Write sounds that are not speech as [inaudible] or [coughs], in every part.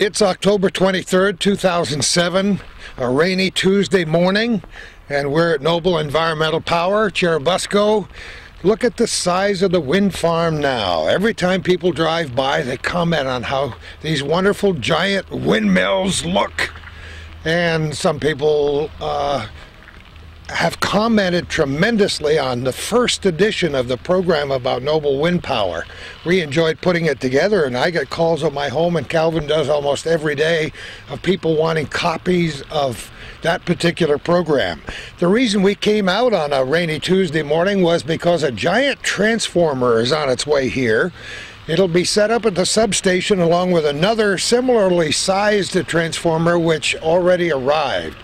It's October 23rd, 2007, a rainy Tuesday morning, and we're at Noble Environmental Power, Churubusco. Look at the size of the wind farm now. Every time people drive by, they comment on how these wonderful giant windmills look. And some people uh, have commented tremendously on the first edition of the program about Noble Wind Power. We enjoyed putting it together, and I get calls at my home, and Calvin does almost every day, of people wanting copies of that particular program. The reason we came out on a rainy Tuesday morning was because a giant transformer is on its way here. It'll be set up at the substation along with another similarly sized transformer which already arrived.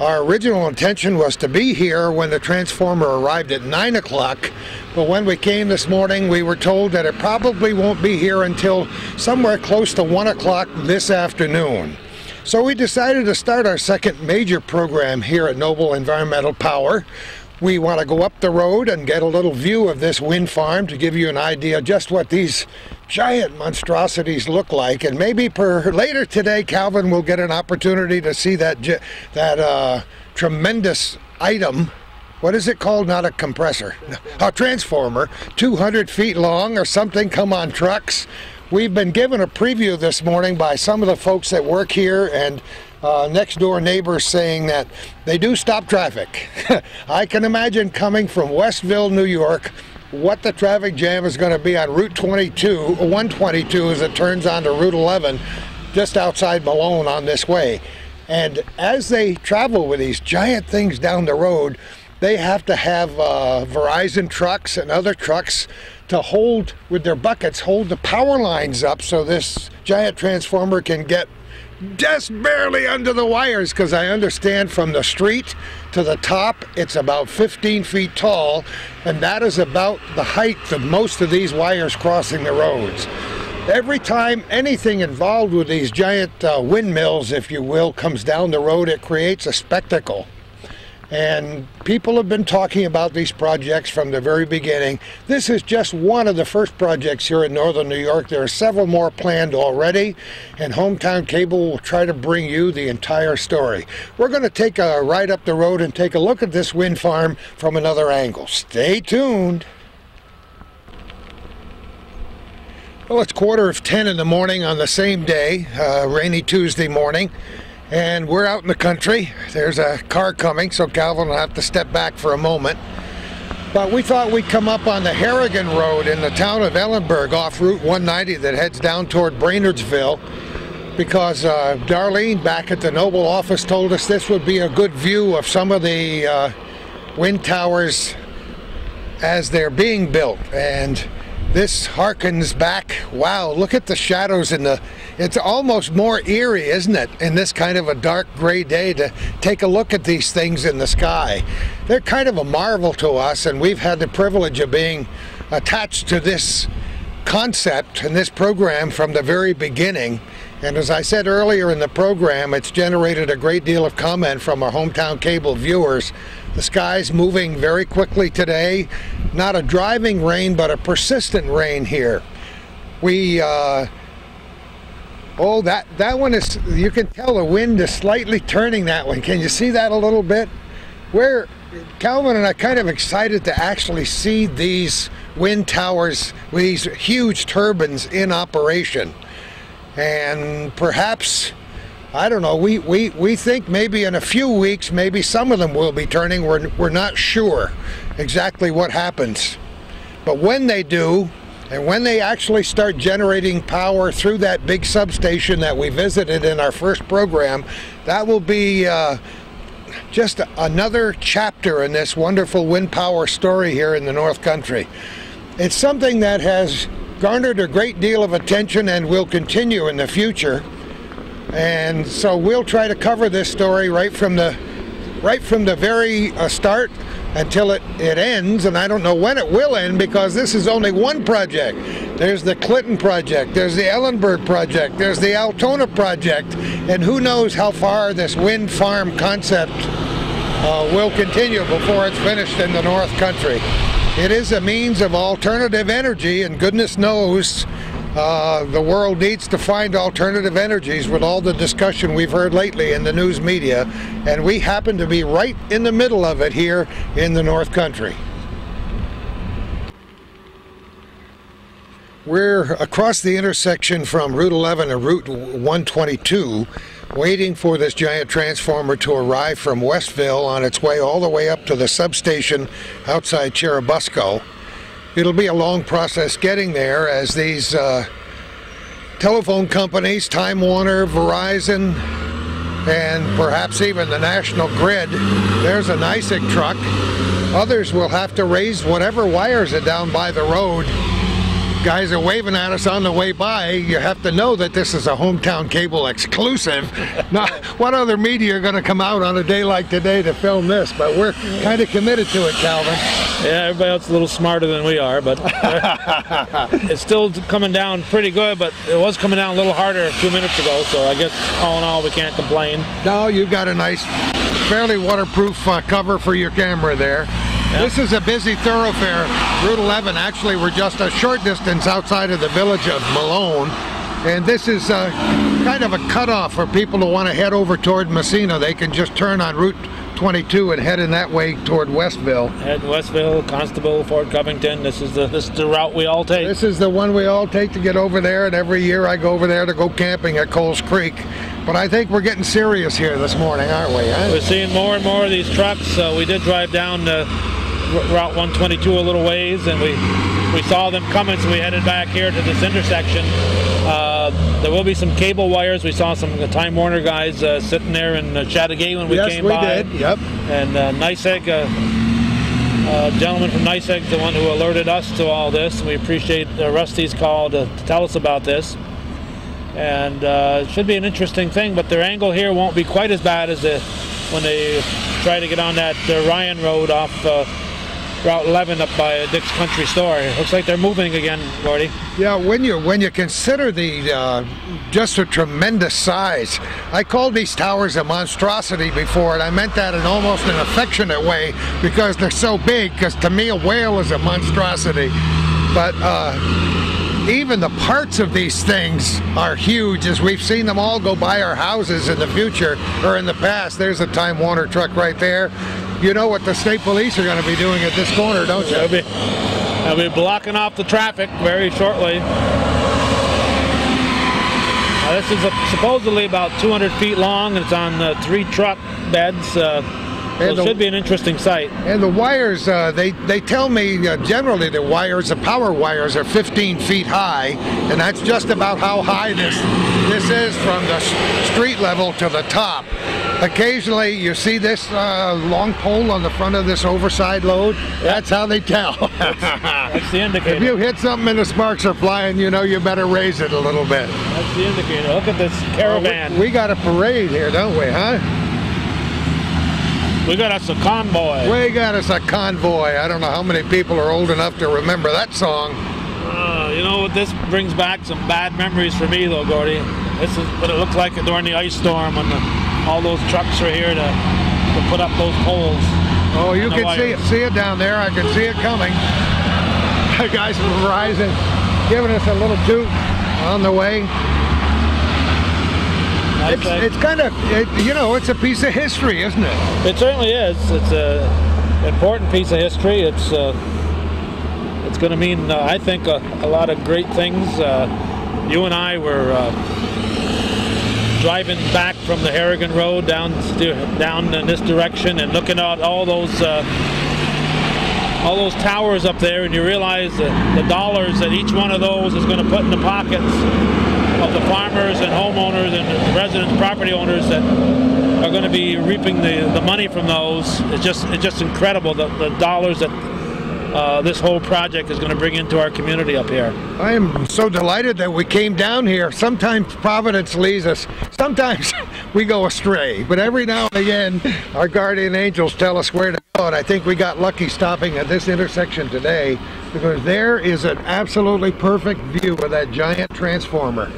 Our original intention was to be here when the transformer arrived at 9 o'clock, but when we came this morning, we were told that it probably won't be here until somewhere close to 1 o'clock this afternoon. So we decided to start our second major program here at Noble Environmental Power. We want to go up the road and get a little view of this wind farm to give you an idea just what these giant monstrosities look like. And maybe per later today, Calvin will get an opportunity to see that that uh, tremendous item. What is it called? Not a compressor, [laughs] a transformer, 200 feet long or something. Come on trucks. We've been given a preview this morning by some of the folks that work here and uh, next door neighbors saying that they do stop traffic. [laughs] I can imagine coming from Westville, New York, what the traffic jam is going to be on Route 22, 122 as it turns onto Route 11, just outside Malone on this way. And as they travel with these giant things down the road, they have to have uh, Verizon trucks and other trucks to hold with their buckets, hold the power lines up so this giant transformer can get just barely under the wires because I understand from the street to the top it's about 15 feet tall and that is about the height of most of these wires crossing the roads. Every time anything involved with these giant uh, windmills, if you will, comes down the road, it creates a spectacle. And people have been talking about these projects from the very beginning. This is just one of the first projects here in northern New York. There are several more planned already, and Hometown Cable will try to bring you the entire story. We're going to take a ride up the road and take a look at this wind farm from another angle. Stay tuned. Well, it's quarter of 10 in the morning on the same day, uh, rainy Tuesday morning and we're out in the country. There's a car coming, so Calvin will have to step back for a moment. But we thought we'd come up on the Harrigan Road in the town of Ellenburg off Route 190 that heads down toward Brainardsville because uh, Darlene back at the Noble office told us this would be a good view of some of the uh, wind towers as they're being built. And this harkens back. Wow, look at the shadows in the. It's almost more eerie, isn't it, in this kind of a dark gray day to take a look at these things in the sky. They're kind of a marvel to us, and we've had the privilege of being attached to this concept and this program from the very beginning. And as I said earlier in the program, it's generated a great deal of comment from our hometown cable viewers. The sky's moving very quickly today. Not a driving rain, but a persistent rain here. We, uh, oh, that, that one is, you can tell the wind is slightly turning that one. Can you see that a little bit? Where, Calvin and I kind of excited to actually see these wind towers, these huge turbines in operation and perhaps I don't know. We, we, we think maybe in a few weeks, maybe some of them will be turning. We're, we're not sure exactly what happens. But when they do, and when they actually start generating power through that big substation that we visited in our first program, that will be uh, just another chapter in this wonderful wind power story here in the North Country. It's something that has garnered a great deal of attention and will continue in the future. And so we'll try to cover this story right from the right from the very uh, start until it, it ends, and I don't know when it will end because this is only one project. There's the Clinton project, there's the Ellenburg project, there's the Altona project, and who knows how far this wind farm concept uh, will continue before it's finished in the North Country. It is a means of alternative energy, and goodness knows Uh, the world needs to find alternative energies with all the discussion we've heard lately in the news media, and we happen to be right in the middle of it here in the North Country. We're across the intersection from Route 11 and Route 122, waiting for this giant transformer to arrive from Westville on its way all the way up to the substation outside Churubusco. It'll be a long process getting there as these uh, telephone companies, Time Warner, Verizon, and perhaps even the National Grid, there's an NYSEG truck. Others will have to raise whatever wires are down by the road guys are waving at us on the way by, you have to know that this is a hometown cable exclusive. [laughs] now, what other media are going to come out on a day like today to film this? But we're kind of committed to it, Calvin. Yeah, everybody else is a little smarter than we are, but [laughs] it's still coming down pretty good. But it was coming down a little harder a few minutes ago, so I guess all in all, we can't complain. No, you've got a nice, fairly waterproof uh, cover for your camera there. This is a busy thoroughfare. Route 11, actually, we're just a short distance outside of the village of Malone. And this is uh, kind of a cutoff for people who want to head over toward Massena. They can just turn on Route 22 and heading that way toward Westville. Head Westville, Constable, Fort Covington. This is the this is the route we all take. This is the one we all take to get over there, and every year I go over there to go camping at Coles Creek. But I think we're getting serious here this morning, aren't we? Huh? We're seeing more and more of these trucks. Uh, we did drive down uh, Route 122 a little ways, and we we saw them coming, so we headed back here to this intersection. Uh, there will be some cable wires. We saw some Time Warner guys uh, sitting there in uh, Chateaugay when we yes, came we by. did. Yep. And uh, NYSEG, uh, uh, gentleman from NYSEG, is the one who alerted us to all this. We appreciate uh, Rusty's call to, to tell us about this. And uh, it should be an interesting thing, but their angle here won't be quite as bad as the, when they try to get on that uh, Ryan Road off uh, Route 11 up by Dick's Country Store. It looks like they're moving again, Gordy. Yeah, when you when you consider the uh, just a tremendous size, I called these towers a monstrosity before, and I meant that in almost an affectionate way because they're so big. Because to me, a whale is a monstrosity, but. Uh, even the parts of these things are huge as we've seen them all go by our houses in the future or in the past. There's a Time Warner truck right there. You know what the state police are going to be doing at this corner, don't you? They'll be, they'll be blocking off the traffic very shortly. Now, this is a, supposedly about 200 feet long and it's on uh, three truck beds. Uh, so it the- should be an interesting site. And the wires, uh, they, they tell me uh, generally the wires, the power wires are 15 feet high, and that's just about how high this, this is from the street level to the top. Occasionally you see this uh, long pole on the front of this overside load. That's how they tell. [laughs] That's the indicator. if you hit something and the sparks are flying, you know you better raise it a little bit. That's the indicator. Look at this caravan. We, we got a parade here, don't we, huh? We got us a convoy. We got us a convoy. I don't know how many people are old enough to remember that song. Uh, you know what? This brings back some bad memories for me, though, Gordy. This is what it looked like during the ice storm when the, all those trucks are here to, to put up those poles. Oh, you can see it, see it down there. I can see it coming. [laughs] The guys from Verizon giving us a little toot on the way. Nice It's, thing. it's kind of, it, you know, it's a piece of history, isn't it? It certainly is. It's a important piece of history. It's uh, it's going to mean, uh, I think, a, a lot of great things. Uh, you and I were uh, driving back from the Harrigan Road down down in this direction and looking at all those. Uh, all those towers up there, and you realize that the dollars that each one of those is going to put in the pockets of the farmers and homeowners and residents, property owners that are going to be reaping the, the money from those. It's just it's just incredible the, the dollars that uh, this whole project is going to bring into our community up here. I am so delighted that we came down here. Sometimes Providence leads us. Sometimes [laughs] we go astray. But every now and again, our guardian angels tell us where to go. And I think we got lucky stopping at this intersection today because there is an absolutely perfect view of that giant transformer.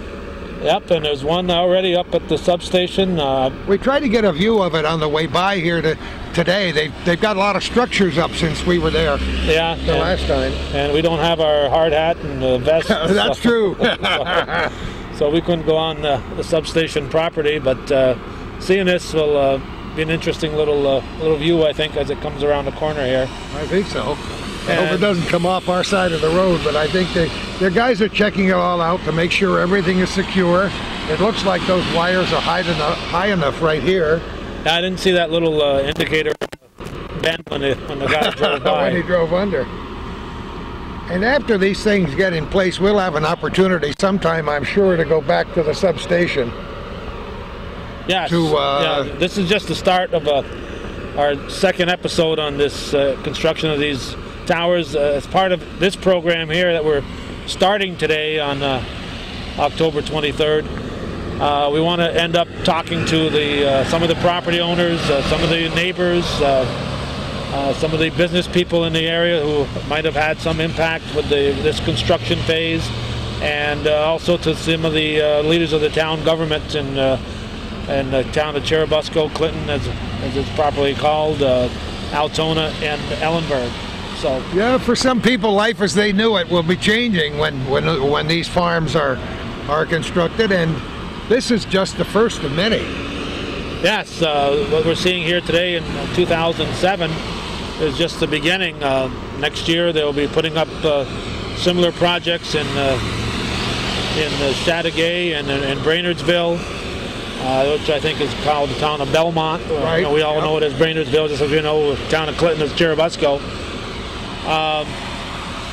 Yep, and there's one already up at the substation. Uh, We tried to get a view of it on the way by here to, today. They've, they've got a lot of structures up since we were there yeah, the and, last time. and we don't have our hard hat and uh, vest. [laughs] That's so- true. [laughs] [laughs] So we couldn't go on the, the substation property, but uh, seeing this will uh, be an interesting little uh, little view, I think, as it comes around the corner here. I think so. I hope it doesn't come off our side of the road, but I think they, their guys are checking it all out to make sure everything is secure. It looks like those wires are high enough, high enough right here I didn't see that little uh, indicator bend when the, when the guy [laughs] drove when he drove under. And after these things get in place, we'll have an opportunity sometime, I'm sure, to go back to the substation. Yes, to, uh, yeah, this is just the start of uh, our second episode on this uh, construction of these towers. Uh, as part of this program here that we're starting today on uh, October 23rd, uh, we want to end up talking to the uh, some of the property owners, uh, some of the neighbors, uh, some of the business people in the area who might have had some impact with the, this construction phase, and also to some of the leaders of the town government and and the town of Churubusco, Clinton, as, as it's properly called, Altona, and Ellenburg. So Yeah, for some people, life as they knew it will be changing when when when these farms are are constructed, and this is just the first of many. yes, uh, what we're seeing here today in 2007 is just the beginning. Uh, next year they'll be putting up uh, similar projects in uh, in uh, Chateaugay and in Brainardsville. Uh, which I think is called the town of Belmont. Uh, Right, you know, we all yep. know it as Brainardsville, just as we know the town of Clinton is Churubusco. Um,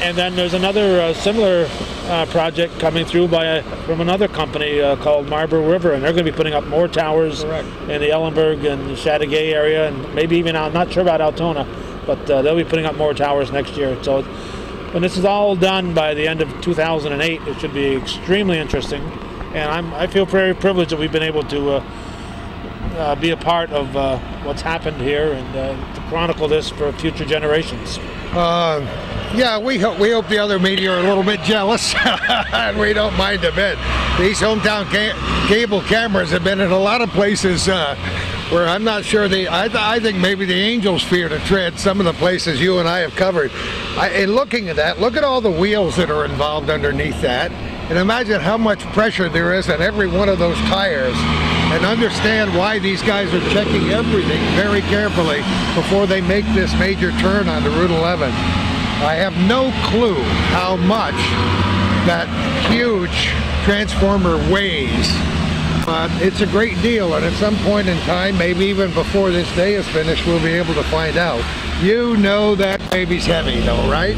and then there's another uh, similar uh, project coming through by a, from another company uh, called Marble River, and they're going to be putting up more towers Correct. in the Ellenburg and Chateaugay area, and maybe even out. Not sure about Altona, but uh, they'll be putting up more towers next year. So when this is all done by the end of 2008, it should be extremely interesting. And I'm, I feel very privileged that we've been able to uh, uh, be a part of uh, what's happened here and uh, to chronicle this for future generations. Uh, yeah, we hope we hope the other media are a little bit jealous, [laughs] and we don't mind a bit. These hometown ca- cable cameras have been in a lot of places uh, where I'm not sure the. I, th- I think maybe the angels fear to tread some of the places you and I have covered. I, in looking at that, look at all the wheels that are involved underneath that, and imagine how much pressure there is on every one of those tires and understand why these guys are checking everything very carefully before they make this major turn onto Route 11. I have no clue how much that huge transformer weighs, but it's a great deal, and at some point in time, maybe even before this day is finished, we'll be able to find out. You know that baby's heavy, though, right?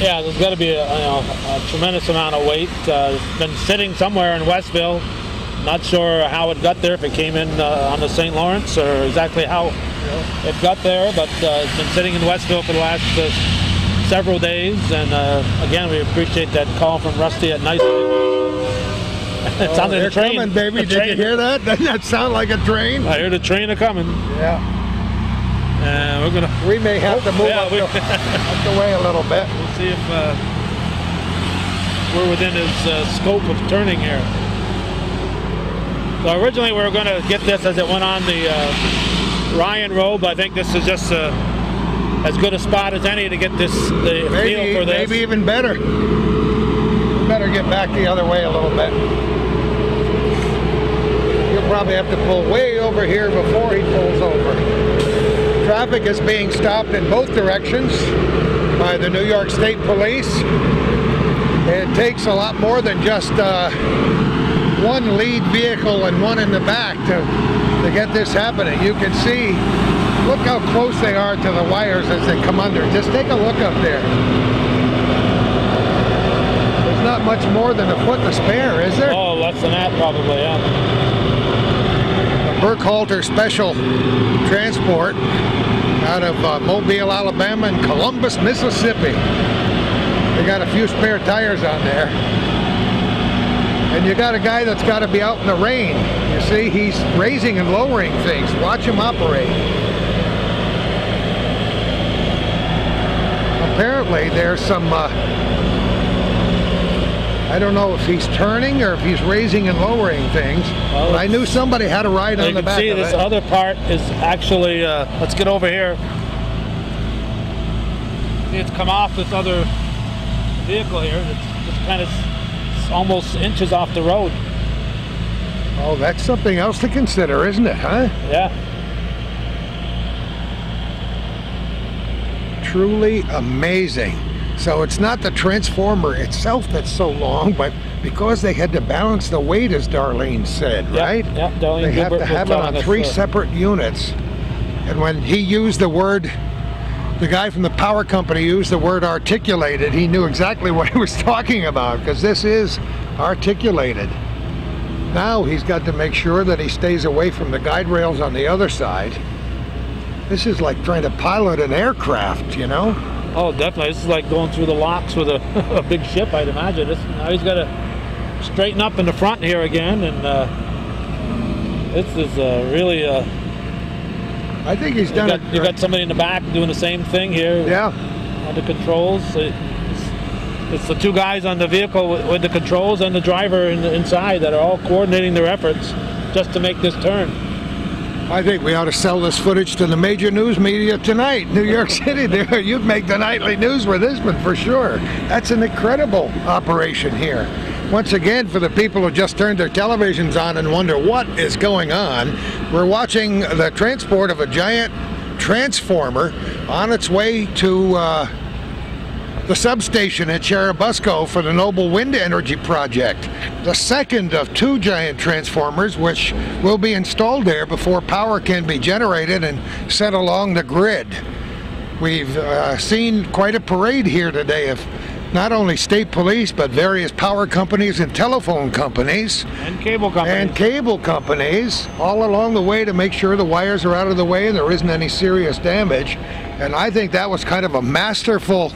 Yeah, there's got to be a, you know, a tremendous amount of weight. Uh, it's been sitting somewhere in Westville. Not sure how it got there, if it came in uh, on the St. Lawrence or exactly how it got there, but uh, it's been sitting in Westville for the last uh, several days. And uh, again, we appreciate that call from Rusty at Nice. [laughs] it Oh, sounded they're a train. coming, baby. A Did you hear that? [laughs] Doesn't that sound like a train? I heard a train a coming. Yeah. And we're gonna We may have to move yeah, up, we- the, up the way a little bit. [laughs] We'll see if uh, we're within his uh, scope of turning here. So originally we were going to get this as it went on the uh, Ryan Road, but I think this is just uh, as good a spot as any to get this the Maybe, feel for this. maybe even better. Better get back the other way a little bit. You'll probably have to pull way over here before he pulls over. Traffic is being stopped in both directions by the New York State Police. It takes a lot more than just uh, one lead vehicle and one in the back to, to get this happening. You can see, look how close they are to the wires as they come under. Just take a look up there. There's not much more than a foot to spare, is there? Oh, less than that probably, yeah. Burkhalter Special Transport out of uh, Mobile, Alabama and Columbus, Mississippi. They got a few spare tires on there. And you got a guy that's got to be out in the rain. You see, he's raising and lowering things. Watch him operate. Apparently, there's some uh, I don't know if he's turning or if he's raising and lowering things. Well, but I knew somebody had a ride on the back You can see this it. other part is actually, uh, let's get over here. See, It's come off this other vehicle here. It's just kind of almost inches off the road. Oh, that's something else to consider, isn't it, huh? Yeah. Truly amazing. So it's not the transformer itself that's so long, [laughs] but because they had to balance the weight, as Darlene said, Yeah, right? yeah, Darlene they have to have it on three separate units. And when he used the word, the guy from the power company used the word articulated, he knew exactly what he was [laughs] talking about because this is articulated. Now he's got to make sure that he stays away from the guide rails on the other side. This is like trying to pilot an aircraft, you know? Oh, definitely. This is like going through the locks with a, [laughs] a big ship, I'd imagine. This, now he's got to straighten up in the front here again, and uh, this is uh, really. Uh, I think he's you done got, it. you got somebody in the back doing the same thing here yeah, on the controls. It's, it's the two guys on the vehicle with, with the controls and the driver in the, inside that are all coordinating their efforts just to make this turn. I think we ought to sell this footage to the major news media tonight. New York [laughs] City, there you'd make the nightly news with this one for sure. That's an incredible operation here. Once again, for the people who just turned their televisions on and wonder what is going on, we're watching the transport of a giant transformer on its way to uh, the substation at Churubusco for the Noble Wind Energy Project. The second of two giant transformers which will be installed there before power can be generated and sent along the grid. We've uh, seen quite a parade here today of not only state police but various power companies and telephone companies And cable companies. and cable companies all along the way to make sure the wires are out of the way and there isn't any serious damage. And I think that was kind of a masterful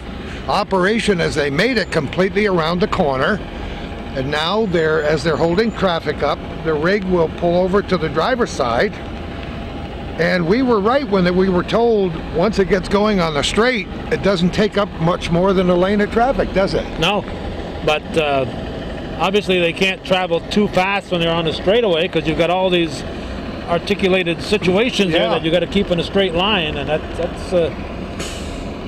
operation as they made it completely around the corner. And now they're as they're holding traffic up, the rig will pull over to the driver's side. And we were right when we were told once it gets going on the straight, it doesn't take up much more than a lane of traffic, does it? No, but uh, obviously they can't travel too fast when they're on the straightaway because you've got all these articulated situations Yeah. here that you've got to keep in a straight line, and that, that's. Uh,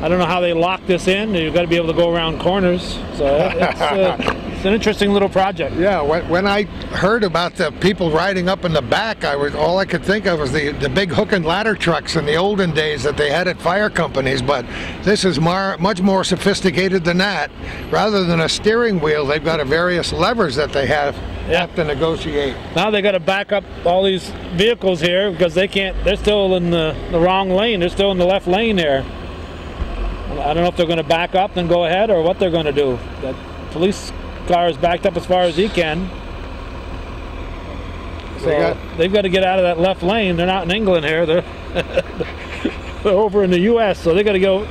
I don't know how they lock this in. You've got to be able to go around corners. So it's, uh, [laughs] it's an interesting little project. Yeah, when, when I heard about the people riding up in the back, I was all I could think of was the, the big hook and ladder trucks in the olden days that they had at fire companies. But this is mar, much more sophisticated than that. Rather than a steering wheel, they've got a various levers that they have Yeah. have to negotiate. Now they got to back up all these vehicles here because they can't. They're still in the, the wrong lane. They're still in the left lane there. I don't know if they're going to back up and go ahead or what they're going to do. That police car is backed up as far as he can. So They got- they've got to get out of that left lane. They're not in England here. They're, [laughs] they're over in the U.S. So they got to go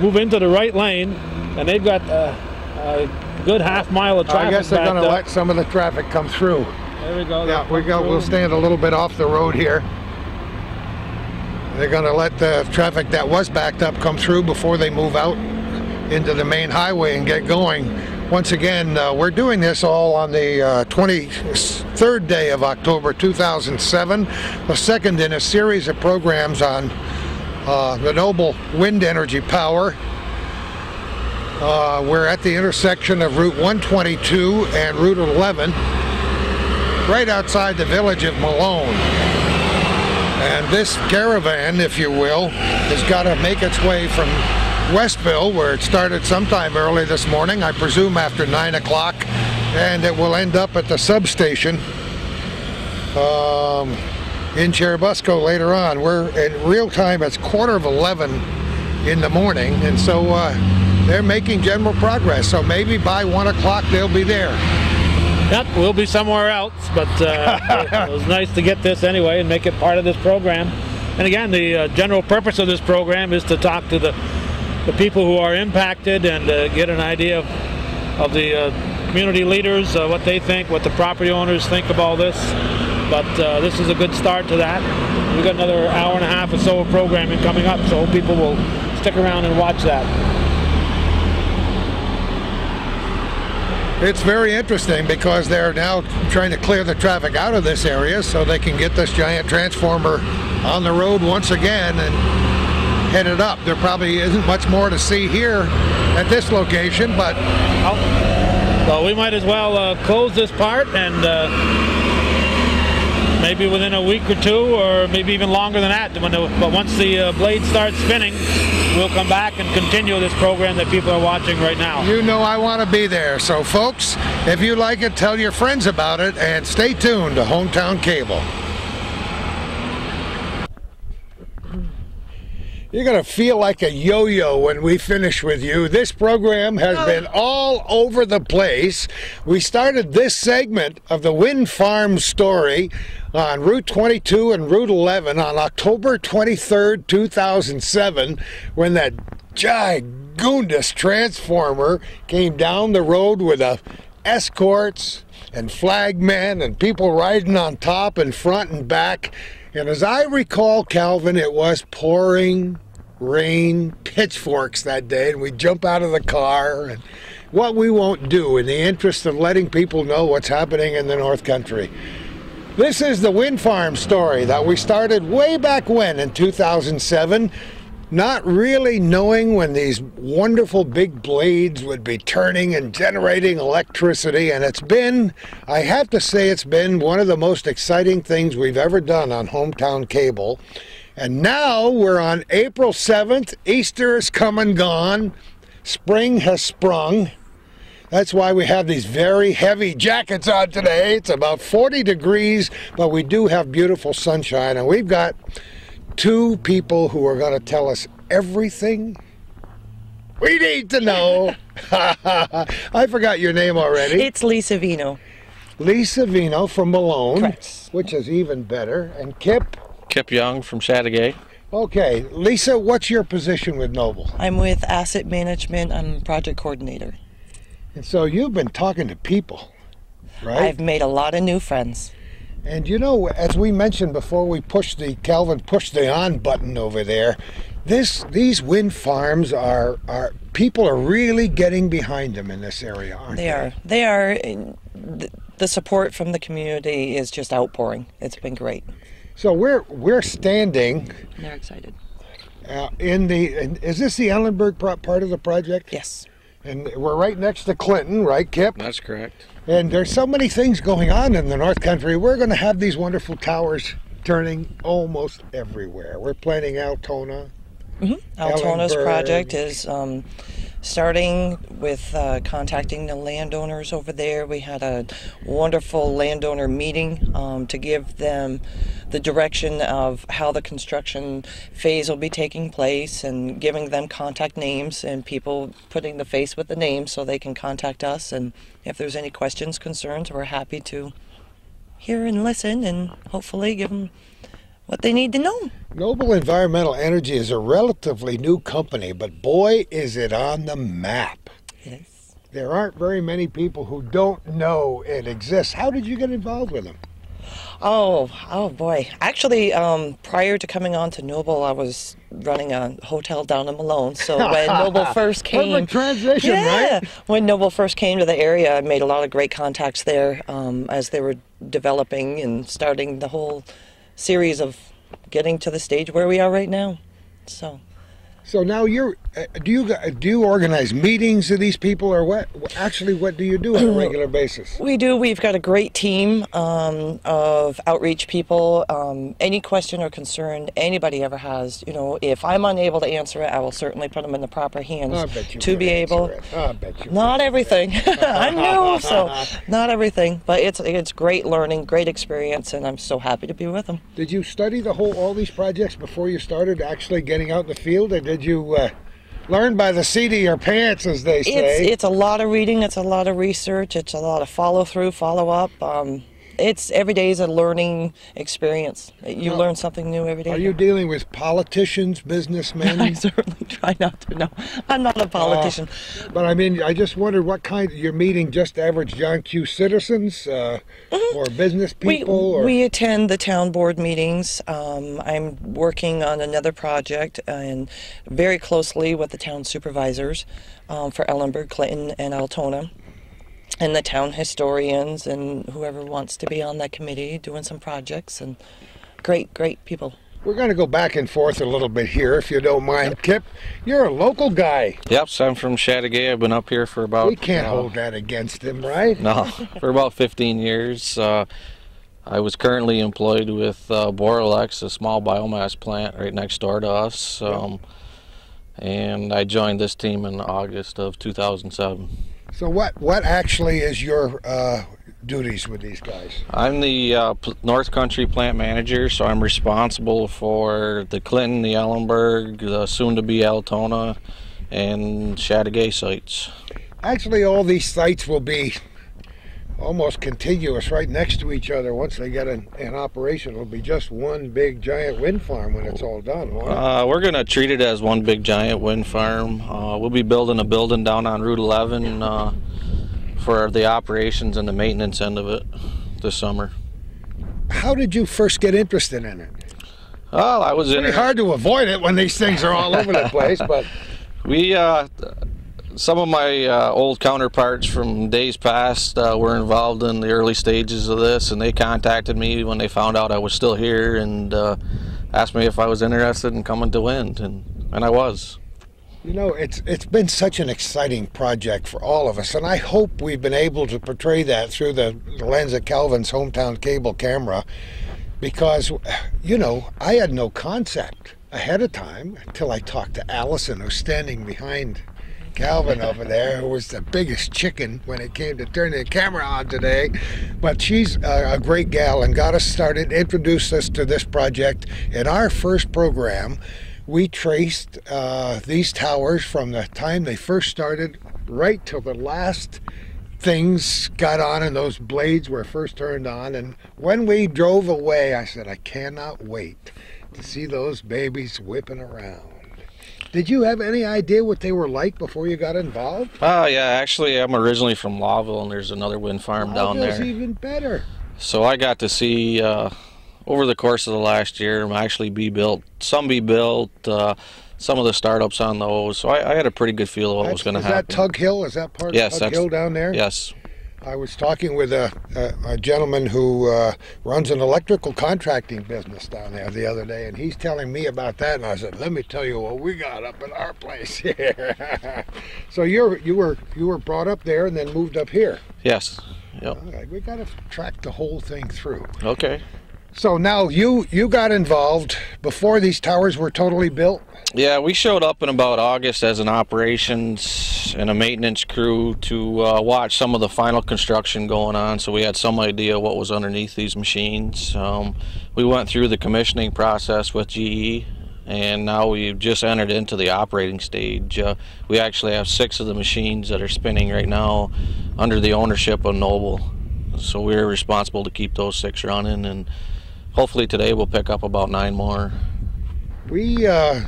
move into the right lane, and they've got uh, a good half mile of traffic. I guess they're going to let some of the traffic come through. There we go. Yeah, we go. We'll stand a little bit off the road here. They're going to let the traffic that was backed up come through before they move out into the main highway and get going. Once again, uh, we're doing this all on the uh, 23rd day of October 2007, the second in a series of programs on uh, the Noble Wind Energy Power. Uh, we're at the intersection of Route 122 and Route 11 right outside the village of Malone. And this caravan, if you will, has got to make its way from Westville, where it started sometime early this morning, I presume after 9 o'clock, and it will end up at the substation um, in Churubusco later on. We're in real time, it's quarter of 11 in the morning, and so uh, they're making general progress. So maybe by 1 o'clock they'll be there. Yep, we'll be somewhere else, but uh, [laughs] it was nice to get this anyway and make it part of this program. And again, the uh, general purpose of this program is to talk to the, the people who are impacted and uh, get an idea of, of the uh, community leaders, uh, what they think, what the property owners think of all this. But this is a good start to that. We've got another hour and a half or so of programming coming up, so people will stick around and watch that. It's very interesting because they're now trying to clear the traffic out of this area so they can get this giant transformer on the road once again and head it up. There probably isn't much more to see here at this location, but Oh, well, we might as well uh, close this part and uh, maybe within a week or two, or maybe even longer than that. When the, but once the uh, blade starts spinning, we'll come back and continue this program that people are watching right now. you know I want to be there. So, folks, if you like it, tell your friends about it and stay tuned to Hometown Cable. You're going to feel like a yo yo when we finish with you. This program has oh. been all over the place. We started this segment of the wind farm story on Route 22 and Route 11 on October 23rd, 2007, when that gigundous transformer came down the road with a escorts and flagmen and people riding on top and front and back. And as I recall, Calvin, it was pouring rain, pitchforks that day, and we jump out of the car. And what we won't do in the interest of letting people know what's happening in the North Country. This is the wind farm story that we started way back when in 2007 not really knowing when these wonderful big blades would be turning and generating electricity. And it's been, I have to say, it's been one of the most exciting things we've ever done on Hometown Cable. And now we're on April 7th. Easter is come and gone. Spring has sprung. That's why we have these very heavy jackets on today. It's about 40 degrees, but we do have beautiful sunshine. And we've got two people who are going to tell us everything we need to know. [laughs] I forgot your name already. It's Lisa Vino. Lisa Vino from Malone, Correct. which is even better. And Kip. Kip Young from Chateaugay. Okay, Lisa, what's your position with Noble? I'm with Asset Management. I'm project coordinator. And so you've been talking to people, right? I've made a lot of new friends. And you know, as we mentioned before, we pushed the Calvin pushed the on button over there. This these wind farms are are people are really getting behind them in this area, aren't they? They are. They are. The, the support from the community is just outpouring. It's been great. So we're we're standing They're excited. uh, in the. In, is this the Ellenburg pro- part of the project? Yes. And we're right next to Clinton, right, Kip? That's correct. And there's so many things going on in the North Country. We're going to have these wonderful towers turning almost everywhere. We're planning Altona. Altona's Ellenburg. project is um, starting with uh, contacting the landowners over there. We had a wonderful landowner meeting um, to give them the direction of how the construction phase will be taking place and giving them contact names and people putting the face with the name so they can contact us. And if there's any questions, concerns, we're happy to hear and listen and hopefully give them what they need to know. Noble Environmental Energy is a relatively new company, but boy, is it on the map. Yes. There aren't very many people who don't know it exists. How did you get involved with them? Oh, oh boy. Actually, um, prior to coming on to Noble, I was running a hotel down in Malone. So when [laughs] Noble first came, transition, yeah, right? when Noble first came to the area, I made a lot of great contacts there um, as they were developing and starting the whole series of getting to the stage where we are right now. So So now you're. Uh, do you do you organize meetings of these people, or what? Actually, what do you do on a [clears throat] regular basis? We do. We've got a great team um, of outreach people. Um, any question or concern anybody ever has, you know, if I'm unable to answer it, I will certainly put them in the proper hands I bet you to be able. it. I bet you. Not everything. [laughs] I'm new, so [laughs] not everything. But it's it's great learning, great experience, and I'm so happy to be with them. Did you study the whole all these projects before you started actually getting out in the field, did you uh, learn by the seat of your pants, as they It's say? it's a lot of reading. It's a lot of research. It's a lot of follow through, follow up. Um, it's every day is a learning experience. You learn something new every day. Are you dealing with politicians, businessmen? [laughs] I certainly try not to know. I'm not a politician. But I mean, I just wondered what kind. You're meeting just average John Q. citizens, uh, or business Mm-hmm. we, people, or we attend the town board meetings. Um, I'm working on another project and very closely with the town supervisors um, for Ellenburg, Clinton, and Altona. And the town historians and whoever wants to be on that committee doing some projects and great, great people. We're going to go back and forth a little bit here, if you don't mind. Kip, you're a local guy. Yep, so I'm from Chateaugay. I've been up here for about We can't uh, hold that against him, right? [laughs] no for about 15 years. Uh, I was currently employed with uh, Boralex, a small biomass plant right next door to us, um, and I joined this team in August of 2007. So what what actually is your uh, duties with these guys? I'm the uh, P- North Country plant manager, so I'm responsible for the Clinton, the Ellenburg, the soon-to-be Altona, and Chateaugay sites. Actually, all these sites will be almost contiguous, right next to each other. Once they get in, operation, it'll be just one big giant wind farm when it's all done. Uh, we're gonna treat it as one big giant wind farm. Uh, we'll be building a building down on Route 11 uh, for the operations and the maintenance end of it this summer. How did you first get interested in it? Well, I was in Pretty hard to avoid it when these things are all over the [laughs] place, but We, uh, some of my uh, old counterparts from days past uh, were involved in the early stages of this, and they contacted me when they found out I was still here and uh, asked me if I was interested in coming to Wind, and, and I was. You know, it's it's been such an exciting project for all of us, and I hope we've been able to portray that through the lens of Calvin's hometown cable camera, because, you know, I had no concept ahead of time until I talked to Allison, who's standing behind Calvin over there, who was the biggest chicken when it came to turning the camera on today. But she's a, a great gal and got us started, introduced us to this project. In our first program, we traced uh, these towers from the time they first started right till the last things got on and those blades were first turned on. And when we drove away, I said, I cannot wait to see those babies whipping around. Did you have any idea what they were like before you got involved? Oh, yeah, actually, I'm originally from Lowville, and there's another wind farm down Lowville's there. even better. So I got to see uh, over the course of the last year actually be built. Some be built. Uh, some of the startups on those. So I, I had a pretty good feel of what was going to happen. is that Tug Hill? Is that part Yes, of Tug Hill down there? yes. I was talking with a, a, a gentleman who uh, runs an electrical contracting business down there the other day, and he's telling me about that. And I said, "Let me tell you what we got up at our place [laughs] here." so you're you were you were brought up there and then moved up here. Yes. Yep. All right, we got to track the whole thing through. Okay. So now you you got involved before these towers were totally built. Yeah, we showed up in about August as an operations and a maintenance crew to uh, watch some of the final construction going on, so we had some idea what was underneath these machines. Um, we went through the commissioning process with GE, and now we've just entered into the operating stage. Uh, we actually have six of the machines that are spinning right now under the ownership of Noble, so we're responsible to keep those six running, and hopefully today we'll pick up about nine more. We uh,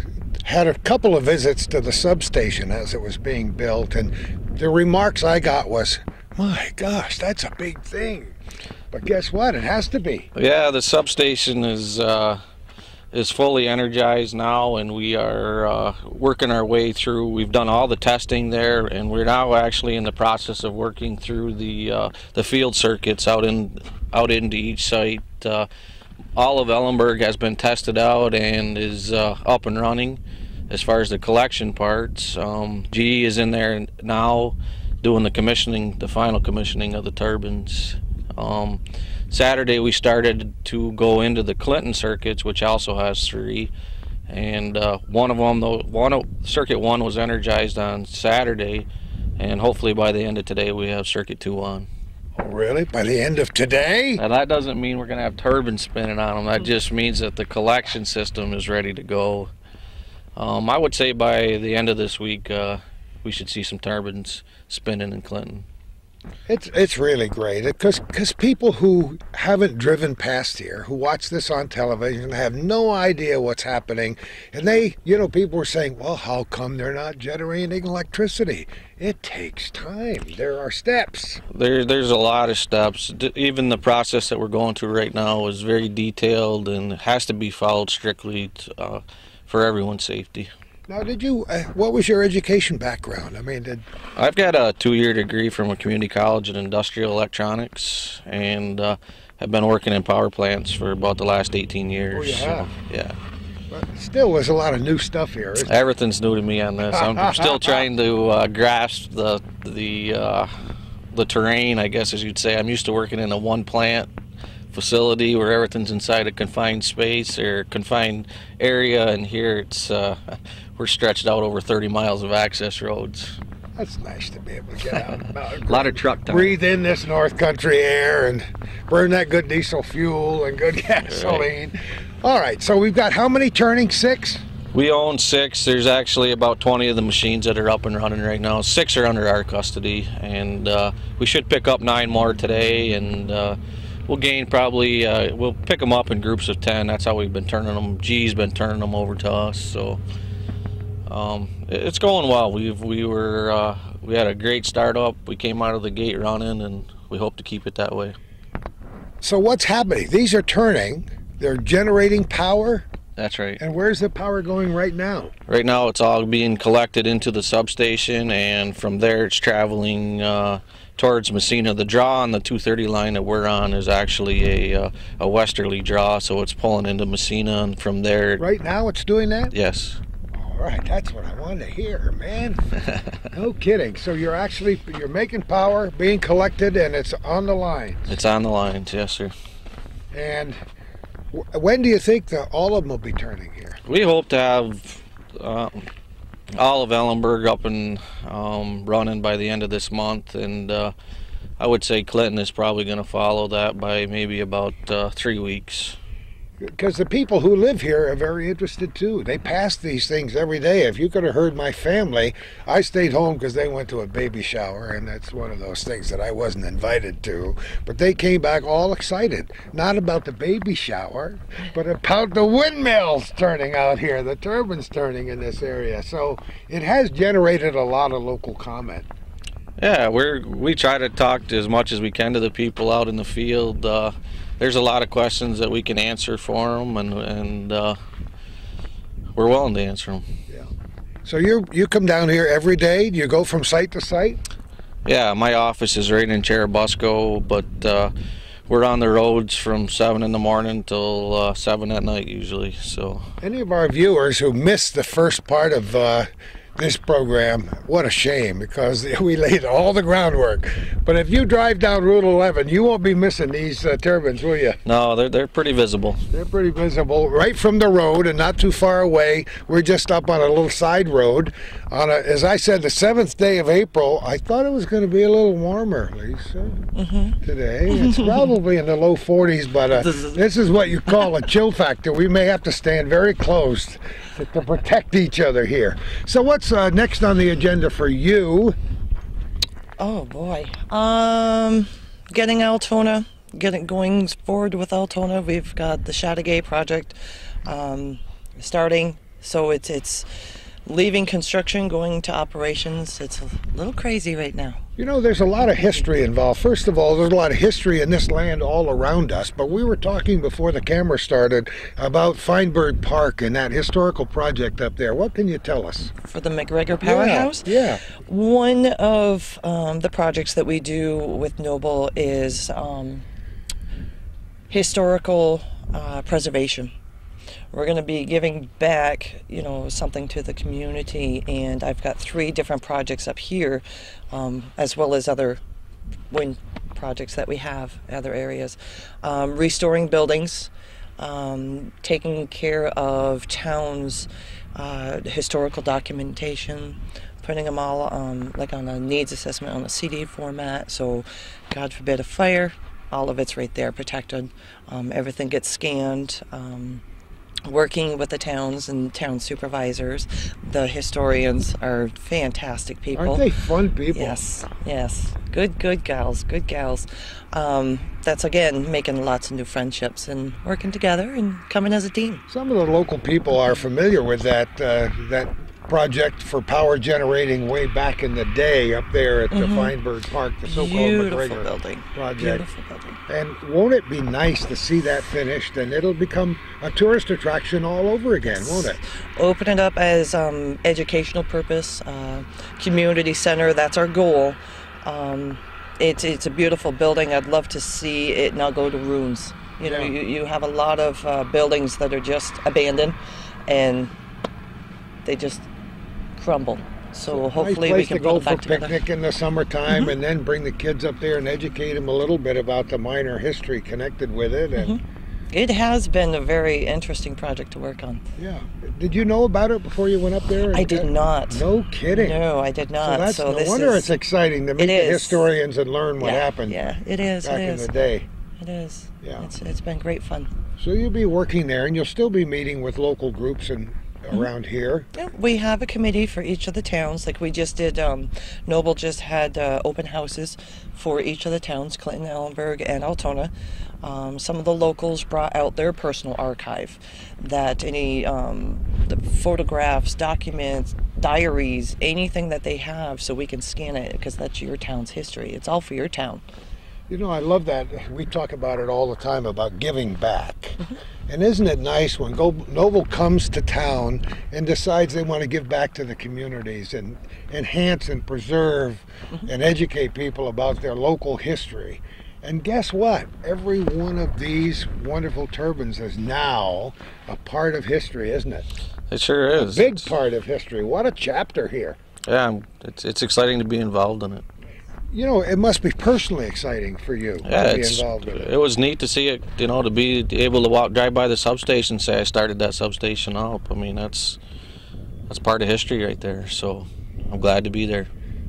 had a couple of visits to the substation as it was being built, and the remarks I got was, "My gosh, that's a big thing." But guess what? It has to be. Yeah, the substation is uh, is fully energized now, and we are uh, working our way through. We've done all the testing there, and we're now actually in the process of working through the uh, the field circuits out in out into each site. Uh, all of Ellenburg has been tested out and is uh, up and running. As far as the collection parts, um, GE is in there now doing the commissioning, the final commissioning of the turbines. Um, Saturday we started to go into the Clinton circuits, which also has three, and uh, one of them, though, one circuit one was energized on Saturday, and hopefully by the end of today we have circuit two on. Oh, really? By the end of today? Now that doesn't mean we're going to have turbines spinning on them. That just means that the collection system is ready to go. Um, I would say by the end of this week, uh, we should see some turbines spinning in Clinton. It's it's really great because because people who haven't driven past here, who watch this on television, have no idea what's happening, and they, you know, people were saying, "Well, how come they're not generating electricity?" It takes time. There are steps. There, there's a lot of steps. D- even the process that we're going through right now is very detailed and has to be followed strictly t uh, for everyone's safety. Now, did you? Uh, what was your education background? I mean, did I've got a two-year degree from a community college in industrial electronics, and uh, have been working in power plants for about the last 18 years. Oh, you so, have? yeah. but still there's a lot of new stuff here. Everything's new to me on this. I'm [laughs] still trying to uh, grasp the the uh, the terrain, I guess, as you'd say. I'm used to working in a one plant facility where everything's inside a confined space or confined area, and here it's uh, [laughs] we're stretched out over 30 miles of access roads. That's nice to be able to get out. A [laughs] lot of truck time. breathe in this North Country air and burn that good diesel fuel and good [laughs] gasoline. All right, so we've got how many turning? Six? We own six. There's actually about 20 of the machines that are up and running right now. Six are under our custody, and uh, we should pick up nine more today. And uh, we'll gain probably uh, we'll pick them up in groups of 10. That's how we've been turning them. G's been turning them over to us, so um, it's going well. We've we were uh, we had a great startup. We came out of the gate running, and we hope to keep it that way. So what's happening? These are turning. They're generating power. That's right. And where's the power going right now? Right now, it's all being collected into the substation, and from there, it's traveling uh, towards Massena. The draw on the 230 line that we're on is actually a, uh, a westerly draw, so it's pulling into Massena, and from there, Right now it's doing that? yes, All right, that's what I wanted to hear, man. [laughs] no kidding. So you're actually you're making power being collected and it's on the line. it's on the lines. Yes, sir. And when do you think that all of them will be turning here? We hope to have um, all of Ellenburg up and um, running by the end of this month, and uh, I would say Clinton is probably going to follow that by maybe about uh, three weeks. Because the people who live here are very interested too. They pass these things every day. If you could have heard my family, I stayed home because they went to a baby shower, and that's one of those things that I wasn't invited to. But they came back all excited, not about the baby shower, but about the windmills turning out here, the turbines turning in this area. So it has generated a lot of local comment. Yeah, we're we try to talk to as much as we can to the people out in the field. Uh, there's a lot of questions that we can answer for them, and and uh, we're willing to answer them. Yeah. So you you come down here every day? Do you go from site to site? Yeah, my office is right in Churubusco, but uh, we're on the roads from seven in the morning till uh, seven at night usually. So Any of our viewers who missed the first part of uh, this program, what a shame because [laughs] we laid all the groundwork. But if you drive down Route 11, you won't be missing these uh, turbines, will you? no, they're they're pretty visible. They're pretty visible right from the road and not too far away. We're just up on a little side road. On a, as I said, the seventh day of April. I thought it was going to be a little warmer, Lisa, today. It's [laughs] probably in the low 40s, but uh, this is what you call a chill factor. We may have to stand very close to, to protect each other here. So, what's uh, next on the agenda for you? Oh boy. Um, getting Altona, getting going forward with Altona. We've got the Chateaugay project um, starting, so it's it's leaving construction, going to operations. It's a little crazy right now. You know, there's a lot of history involved. First of all, there's a lot of history in this land all around us. But we were talking before the camera started about Feinberg Park and that historical project up there. What can you tell us? For the McGregor Powerhouse, Yeah. one of um, the projects that we do with Noble is um, historical uh, preservation. We're going to be giving back, you know, something to the community, and I've got three different projects up here, um, as well as other wind projects that we have other areas. Um, restoring buildings, um, taking care of towns' uh, historical documentation, putting them all um, like on a needs assessment on a CD format. So, God forbid a fire, all of it's right there protected. Um, everything gets scanned. Um, working with the towns and town supervisors, the historians are fantastic people. Aren't they fun people? Yes, yes. Good, good gals, good gals. Um, that's again making lots of new friendships and working together and coming as a team. Some of the local people are familiar with that uh, that project for power generating way back in the day up there at the Feinberg Park, the so-called Mm-hmm. Beautiful McGregor building. project. Beautiful building. And won't it be nice to see that finished? And it'll become a tourist attraction all over again, won't it? Open it up as um, educational purpose, uh, community center. That's our goal. Um, it's it's a beautiful building. I'd love to see it not go to ruins. You know, Yeah. you, you have a lot of uh, buildings that are just abandoned, and they just crumble. So hopefully nice we can to go for picnic in the summertime, and then bring the kids up there and educate them a little bit about the minor history connected with it. And Mm-hmm. It has been a very interesting project to work on. yeah, did you know about it before you went up there? I did not. No kidding. No, I did not. So that's so no wonder is, it's exciting to meet the is. historians and learn what yeah, happened Yeah, it is. back it in is. the day. It is. Yeah. It's, it's been great fun. So you'll be working there, and you'll still be meeting with local groups and. Around here. Yeah, we have a committee for each of the towns. Like we just did, um, Noble just had uh, open houses for each of the towns, Clinton, Ellenburg, and Altona. Um, some of the locals brought out their personal archive, that any um, the photographs, documents, diaries, anything that they have, so we can scan it because that's your town's history. It's all for your town. You know, I love that. We talk about it all the time about giving back. Mm-hmm. And isn't it nice when Go- Noble comes to town and decides they want to give back to the communities and enhance and preserve Mm-hmm. and educate people about their local history? And guess what? Every one of these wonderful turbines is now a part of history, isn't it? It sure is. Big It's- part of history. What a chapter here. Yeah, it's it's exciting to be involved in it. You know, it must be personally exciting for you Yeah, to be involved in it. it was neat to see it. You know, to be able to walk drive by the substation, say I started that substation up. I mean, that's that's part of history right there. So I'm glad to be there.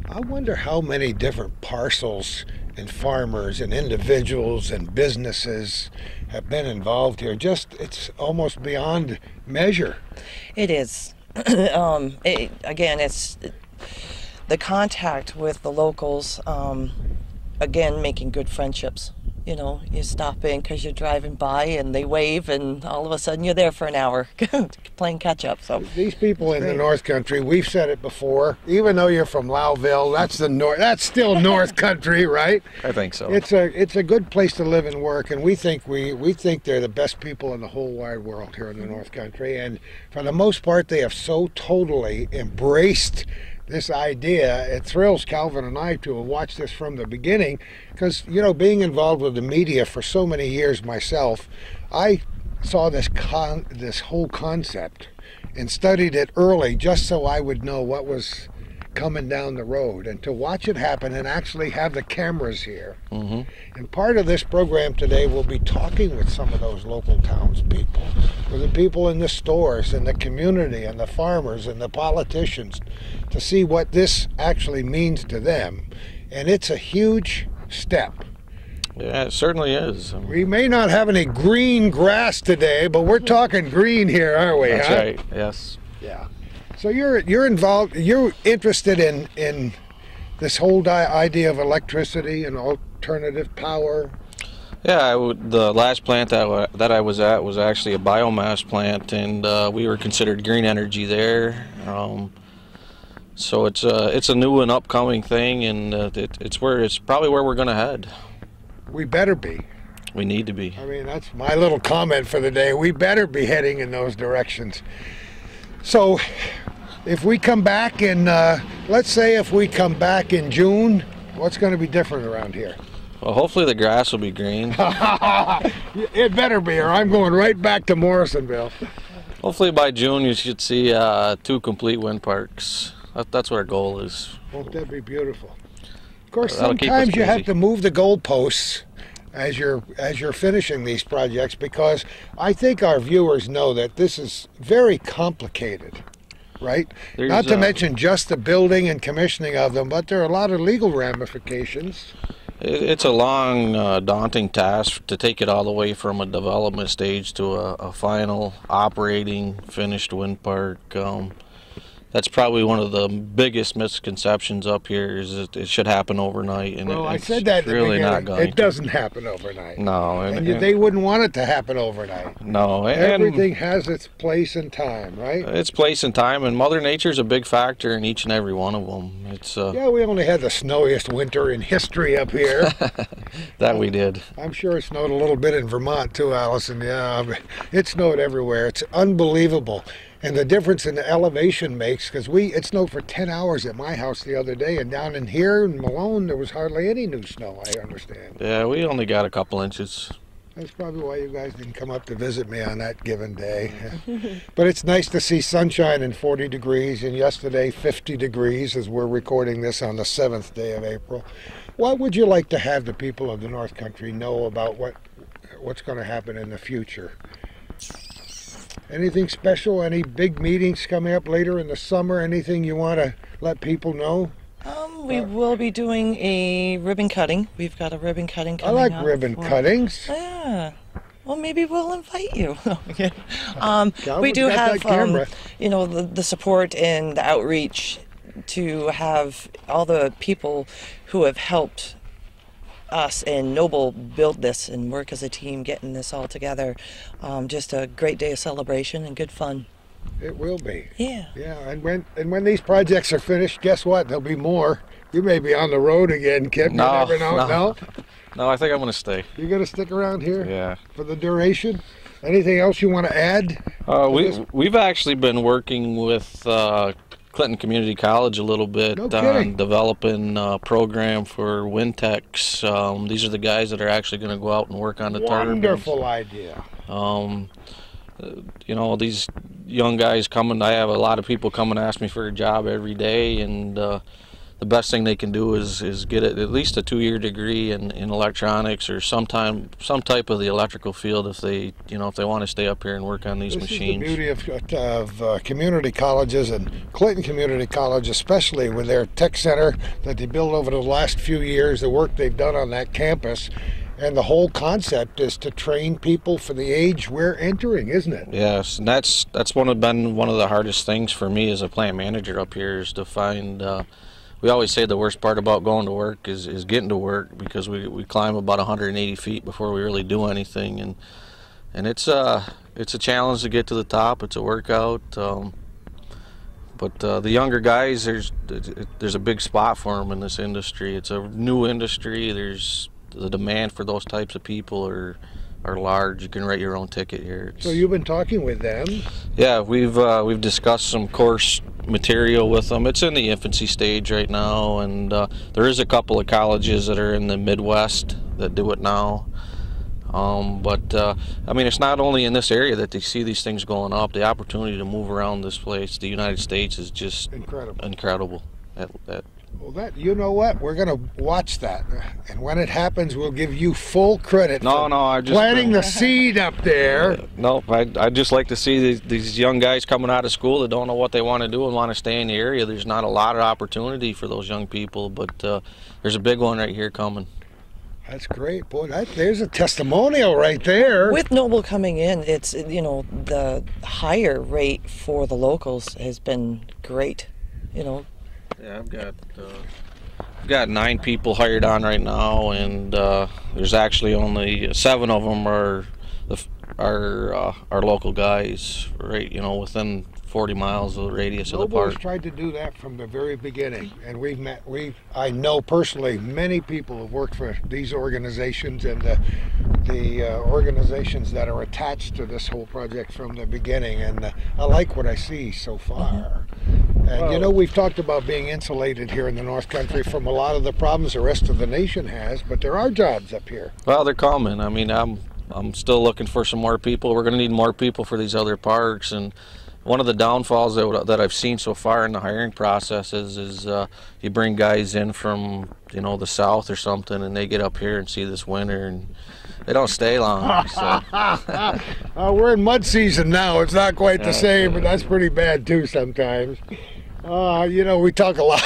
I wonder how many different parcels and farmers and individuals and businesses have been involved here. Just it's almost beyond measure. It is. [clears throat] um, it, again, it's the contact with the locals. Um, again, making good friendships. You know, you stop in because you're driving by and they wave, and all of a sudden you're there for an hour [laughs] playing catch up. So These people in the North Country, we've said it before. Even though you're from Lowville, that's the North. That's still North Country, right? I think so. It's a it's a good place to live and work, and we think we we think they're the best people in the whole wide world here in the North Country. And for the most part, they have so totally embraced this idea. It thrills Calvin and I to have watched this from the beginning, because you know, being involved with the media for so many years myself, I saw this con this whole concept and studied it early just so I would know what was coming down the road and to watch it happen and actually have the cameras here. hmm And part of this program today will be talking with some of those local townspeople, with the people in the stores and the community and the farmers and the politicians to see what this actually means to them. And it's a huge step. Yeah, it certainly is. We may not have any green grass today, but we're talking green here, aren't we? that's huh? right. Yes. Yeah. So you're you're involved. You're interested in in this whole idea of electricity and alternative power. Yeah, I would, the last plant that that I was at was actually a biomass plant, and uh, we were considered green energy there. Um, so it's a it's a new and upcoming thing, and uh, it, it's where it's probably where we're gonna head. We better be. We need to be. I mean, that's my little comment for the day. We better be heading in those directions. So, if we come back in, uh, let's say if we come back in June, what's going to be different around here? Well, hopefully the grass will be green. [laughs] it better be, or I'm going right back to Morrisonville. hopefully by June you should see uh, two complete wind parks. That, that's what our goal is. Won't that be beautiful? Of course, That'll sometimes you have to move the goalposts as you're as you're finishing these projects because I think our viewers know that this is very complicated, right? There's, Not to uh, mention just the building and commissioning of them, but there are a lot of legal ramifications. It's a long, uh, daunting task to take it all the way from a development stage to a, a final operating, finished wind park. Um, that's probably one of the biggest misconceptions up here is that it should happen overnight, and Well, it, I said that at really not going. It doesn't happen overnight. No, and, And and- they wouldn't want it to happen overnight. no, and Everything has its place and time, right? It's place and time, and Mother Nature's a big factor in each and every one of them. It's uh, Yeah, we only had the snowiest winter in history up here. [laughs] that we did. I'm sure it snowed a little bit in Vermont too, Allison. Yeah, it snowed everywhere. It's unbelievable. And the difference in the elevation makes, because we it snowed for 10 hours at my house the other day, and down in here in Malone, there was hardly any new snow, I understand. Yeah, we only got a couple inches. That's probably why you guys didn't come up to visit me on that given day. [laughs] but it's nice to see sunshine and 40 degrees, and yesterday 50 degrees as we're recording this on the 7th day of April. What would you like to have the people of the North Country know about what what's going to happen in the future? Anything special? Any big meetings coming up later in the summer? Anything you want to let people know? Um, we will be doing a ribbon cutting. We've got a ribbon cutting coming up. I like ribbon for- cuttings. Yeah. Well, maybe we'll invite you. [laughs] um, [laughs] we do have, um, you know, the, the support and the outreach to have all the people who have helped us and Noble build this and work as a team getting this all together. Um, just a great day of celebration and good fun. It will be. Yeah. Yeah, and when and when these projects are finished, guess what? There'll be more. You may be on the road again, Kip. No, you never know. no. No, [laughs] No, I think I'm gonna stay. you're gonna stick around here Yeah. for the duration. Anything else you want to add? Uh, this- we we've actually been working with uh, Clinton Community College a little bit No on developing a program for wind techs. Um, these are the guys that are actually going to go out and work on the turbines. Wonderful idea. Um, you know, these young guys coming, I have a lot of people come and ask me for a job every day, and uh, the best thing they can do is, is get at least a two-year degree in, in electronics or sometime some type of the electrical field if they, you know, if they want to stay up here and work on these This machines. is the beauty of, of uh, community colleges and Clinton Community College, especially with their tech center that they built over the last few years, the work they've done on that campus. And the whole concept is to train people for the age we're entering, isn't it? Yes, and that's that's one of been one of the hardest things for me as a plant manager up here is to find. Uh, we always say the worst part about going to work is, is getting to work because we, we climb about 180 feet before we really do anything, and and it's uh it's a challenge to get to the top. It's a workout. Um, but uh, the younger guys, there's there's a big spot for them in this industry. It's a new industry. There's the demand for those types of people are are large. You can write your own ticket here. So you've been talking with them. yeah, we've uh, we've discussed some course material with them. It's in the infancy stage right now, and uh, there is a couple of colleges that are in the Midwest that do it now. Um, but uh, I mean, it's not only in this area that they see these things going up. The opportunity to move around this place, the United States, is just Incredible. incredible. At, at, Well, that you know what? We're gonna watch that, and when it happens, we'll give you full credit. No, for no, I just planting been- the seed up there. [laughs] No, I I just like to see these, these young guys coming out of school that don't know what they want to do and want to stay in the area. There's not a lot of opportunity for those young people, but uh, there's a big one right here coming. That's great, boy. That, there's a testimonial right there. With Noble coming in, it's you know the higher rate for the locals has been great. You know, Yeah, I've got uh, I've got nine people hired on right now, and uh, there's actually only seven of them are the are uh, our local guys, right? You know, within 40 miles of the radius of the park. tried to do that from the very beginning, and we've met. We I know personally many people have worked for these organizations and the the uh, organizations that are attached to this whole project from the beginning, and uh, I like what I see so far. And you know, we've talked about being insulated here in the North Country from a lot of the problems the rest of the nation has, but there are jobs up here. Well, they're coming. I mean, I'm I'm still looking for some more people. We're going to need more people for these other parks. And one of the downfalls that, that I've seen so far in the hiring process is, uh, you bring guys in from you know the south or something, and they get up here and see this winter, and they don't stay long. So [laughs] Uh, we're in mud season now. It's not quite the same, but that's pretty bad too sometimes. Uh, you know, we talk a lot.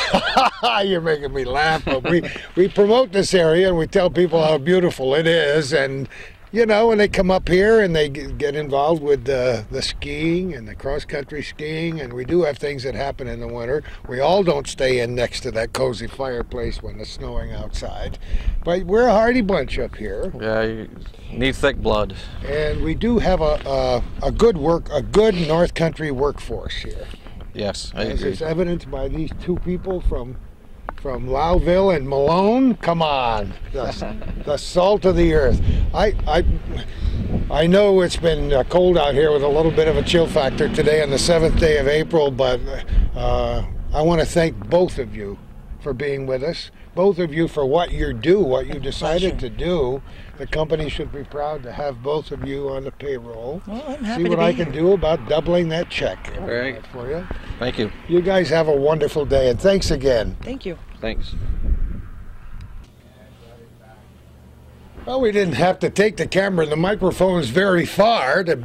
[laughs] You're making me laugh, but we, we promote this area and we tell people how beautiful it is. And you know, and they come up here and they get involved with uh, the skiing and the cross country skiing, and we do have things that happen in the winter. We all don't stay in next to that cozy fireplace when it's snowing outside, but we're a hardy bunch up here, Yeah, you need thick blood. and we do have a a, a good work a good North Country workforce here, Yes, I as agree. is evidenced by these two people from. From Lowville and Malone, come on, the, the salt of the earth. I, I, I know it's been uh, cold out here with a little bit of a chill factor today on the seventh day of April, but uh, I want to thank both of you for being with us. Both of you for what you do, what you decided to do. The company should be proud to have both of you on the payroll. Well, I'm happy See what to be I can here. do about doubling that check All right. for you. Thank you. You guys have a wonderful day, and thanks again. Thank you. Thanks. Well, we didn't have to take the camera and the microphones very far to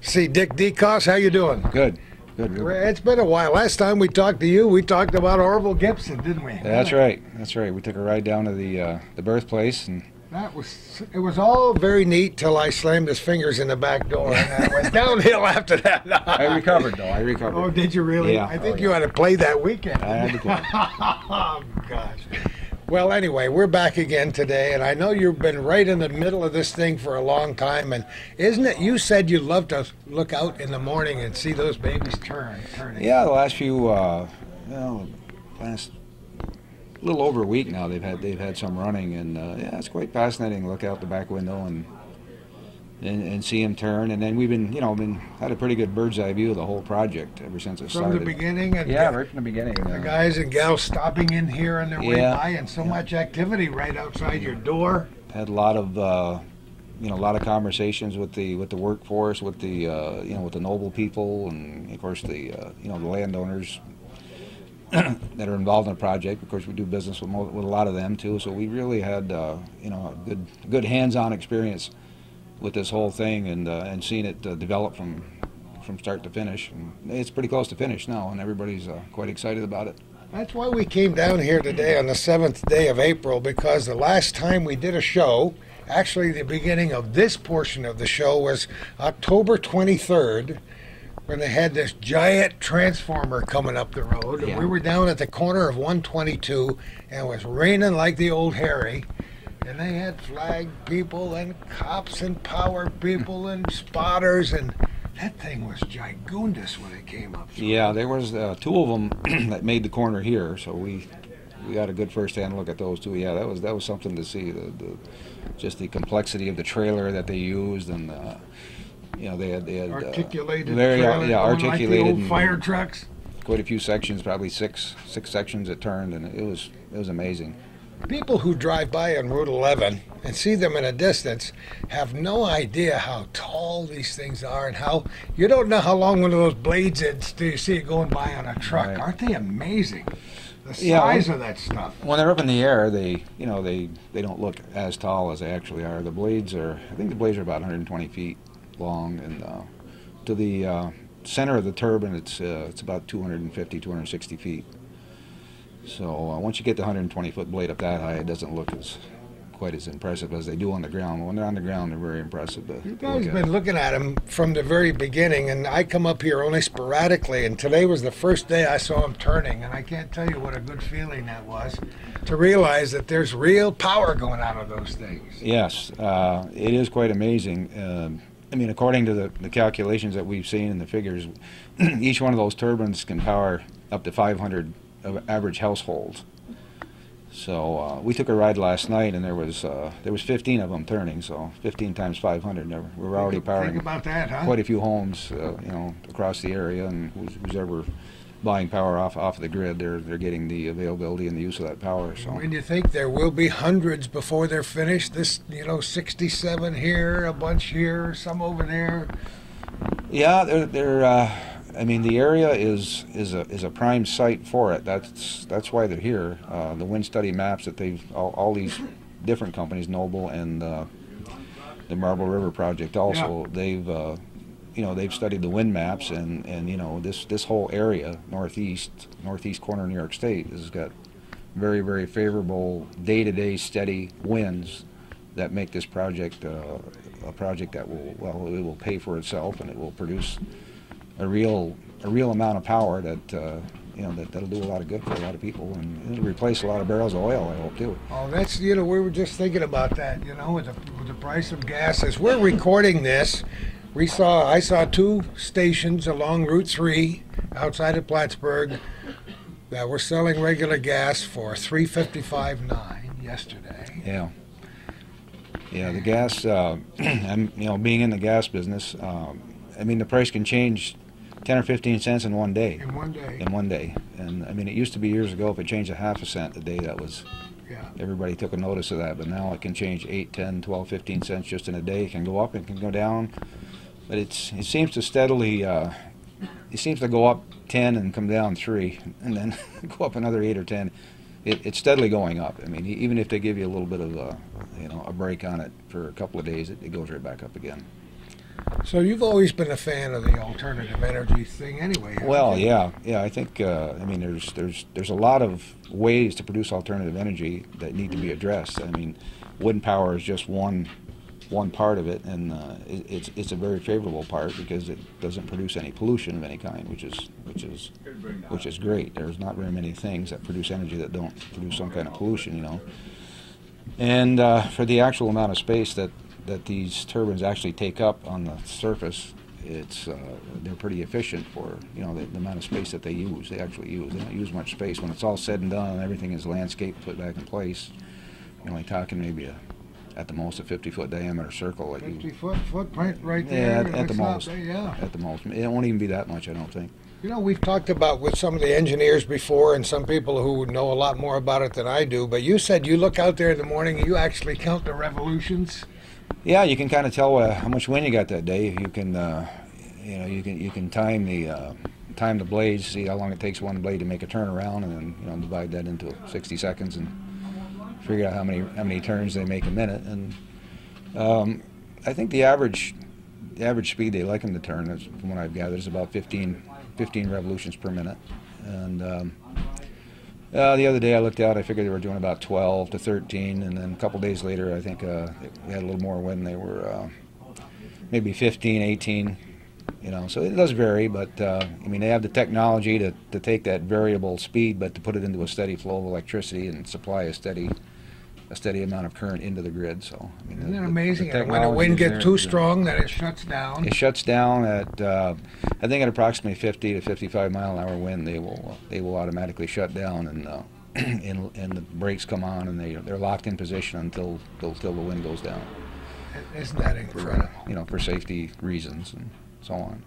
see Dick Decos. How you doing? Good. Good. It's been a while. Last time we talked to you, we talked about Orville Gibson, didn't we? That's right. That's right. We took a ride down to the uh, the birthplace, and That was. It was all very neat till I slammed his fingers in the back door, and that went [laughs] downhill after that. I recovered though. I recovered. Oh, did you really? Yeah. I think Oh, you yeah. had to play that weekend. I had to go. [laughs] oh gosh. Well, anyway, we're back again today, and I know you've been right in the middle of this thing for a long time. And isn't it? You said you love to look out in the morning and see those babies turn, turning. Yeah, the last few, uh, well, last little over a week now, they've had they've had some running, and uh, yeah, it's quite fascinating. to Look out the back window and. And, and see him turn, and then we've been, you know, been had a pretty good bird's eye view of the whole project ever since it From started. From the beginning, and Yeah, right from the beginning. the uh, guys and gals stopping in here on their way Yeah. by, and so much activity right outside your door. had a lot of uh, you know a lot of conversations with the with the workforce with the uh, you know with the noble people and of course the uh, you know the landowners [clears throat] that are involved in the project of course we do business with, with a lot of them too. So we really had uh, you know a good good hands-on experience with this whole thing and uh, and seeing it uh, develop from from start to finish. And it's pretty close to finish now and everybody's uh, quite excited about it. That's why we came down here today on the seventh day of April because the last time we did a show, actually the beginning of this portion of the show was October 23rd when they had this giant transformer coming up the road. And Yeah. we were down at the corner of 122 and it was raining like the old Harry. And they had flag people and cops and power people and spotters and that thing was gigundous when it came up. Yeah, there was uh, two of them [clears throat] that made the corner here, so we we got a good first-hand look at those two. Yeah, that was that was something to see. The, the just the complexity of the trailer that they used, and uh, you know they had they had uh, articulated very trailer yeah articulated like the old fire trucks. quite a few sections, probably six six sections that turned, and it was it was amazing. People who drive by on Route 11 and see them in a distance have no idea how tall these things are and how you don't know how long one of those blades is till you see it going by on a truck. Right. Aren't they amazing? The Yeah, size well- of that stuff. When they're up in the air, they you know they they don't look as tall as they actually are. The blades are I think the blades are about 120 feet long, and uh, to the uh, center of the turbine, it's uh, it's about 250 260 feet. So uh, once you get the 120 foot blade up that high, it doesn't look as quite as impressive as they do on the ground. When they're on the ground, they're very impressive. You look guys at. been looking at them from the very beginning, and I come up here only sporadically. And today was the first day I saw them turning, and I can't tell you what a good feeling that was to realize that there's real power going out of those things. Yes, uh, it is quite amazing. Um, I mean, according to the, the calculations that we've seen and the figures, [clears throat] each one of those turbines can power up to 500 of average households. So uh, we took a ride last night, and there was uh, there was 15 of them turning. So 15 times 500. There- We're already Think- powering Think about that, huh? quite a few homes, uh, you know, across the area, and who's, who's ever buying power off off the grid, they're they're getting the availability and the use of that power. So. When you think there will be hundreds before they're finished, this, you know, 67 here, a bunch here, some over there. Yeah, they're, they're uh, I mean, the area is is a is a prime site for it. That's that's why they're here. Uh, the wind study maps that they've all, all these different companies, Noble and uh, the Marble River Project, also they've uh, you know they've studied the wind maps and and you know this this whole area northeast northeast corner of New York State has got very very favorable day-to-day steady winds that make this project uh, a project that will well it will pay for itself and it will produce a real a real amount of power that uh, you know that that'll do a lot of good for a lot of people and it'll replace a lot of barrels of oil I hope too. Oh, that's, you know, we were just thinking about that, you know, with the, with the price of gas. As we're recording this, we saw, I saw two stations along Route 3 outside of Plattsburgh that were selling regular gas for 355.9 yesterday. Yeah. Yeah, the gas, uh, [clears throat] I'm, you know, being in the gas business, um, I mean, the price can change 10 or 15 cents in one day. In one day. In one day. And I mean, it used to be years ago, if it changed a half a cent a day, that was, Yeah. everybody took a notice of that. But now it can change 8, 10, 12, 15 cents just in a day. It can go up, it can go down. But it's, it seems to steadily, uh, it seems to go up 10 and come down 3, and then [laughs] go up another 8 or 10 it, it's steadily going up. I mean, even if they give you a little bit of a, you know, a break on it for a couple of days, it, it goes right back up again. So you've always been a fan of the alternative energy thing anyway. Well, you? yeah, yeah. I think uh, I mean there's there's there's a lot of ways to produce alternative energy that need to be addressed. I mean, wind power is just one one part of it, and uh, it, it's it's a very favorable part because it doesn't produce any pollution of any kind, which is which is which is great. There's not very many things that produce energy that don't produce some kind of pollution, you know. And uh, for the actual amount of space that that these turbines actually take up on the surface, it's uh, they're pretty efficient for you know the, the amount of space that they use. They actually use. They don't use much space when it's all said and done and everything is landscaped, put back in place. You're only talking maybe a, at the most a 50 foot diameter circle. That 50 you, foot footprint right yeah, there. at, at the most. bad, Yeah. At the most, it won't even be that much, I don't think. You know, we've talked about with some of the engineers before and some people who know a lot more about it than I do, but you said you look out there in the morning and you actually count the revolutions. Yeah, you can kind of tell uh, how much wind you got that day. You can, uh, you know, you can you can time the uh, time the blades, see how long it takes one blade to make a turn around, and then you know divide that into 60 seconds and figure out how many how many turns they make a minute. And um, I think the average the average speed they like them to turn, is, from what I've gathered, is about 15 15 revolutions per minute. And um, uh, the other day I looked out, I figured they were doing about 12 to 13, and then a couple days later, I think uh, they had a little more wind. They were uh, maybe 15, 18, you know. So it does vary, but uh, I mean, they have the technology to, to take that variable speed, but to put it into a steady flow of electricity and supply a steady a steady amount of current into the grid. So I mean, Isn't the- that amazing? the when the wind gets too strong, then it shuts down. It shuts down at, uh, I think at approximately 50 to 55 mile an hour wind, they will they will automatically shut down and uh, [clears throat] and, and the brakes come on and they they're locked in position until until, the wind goes down. Isn't that incredible? You know, for safety reasons and so on.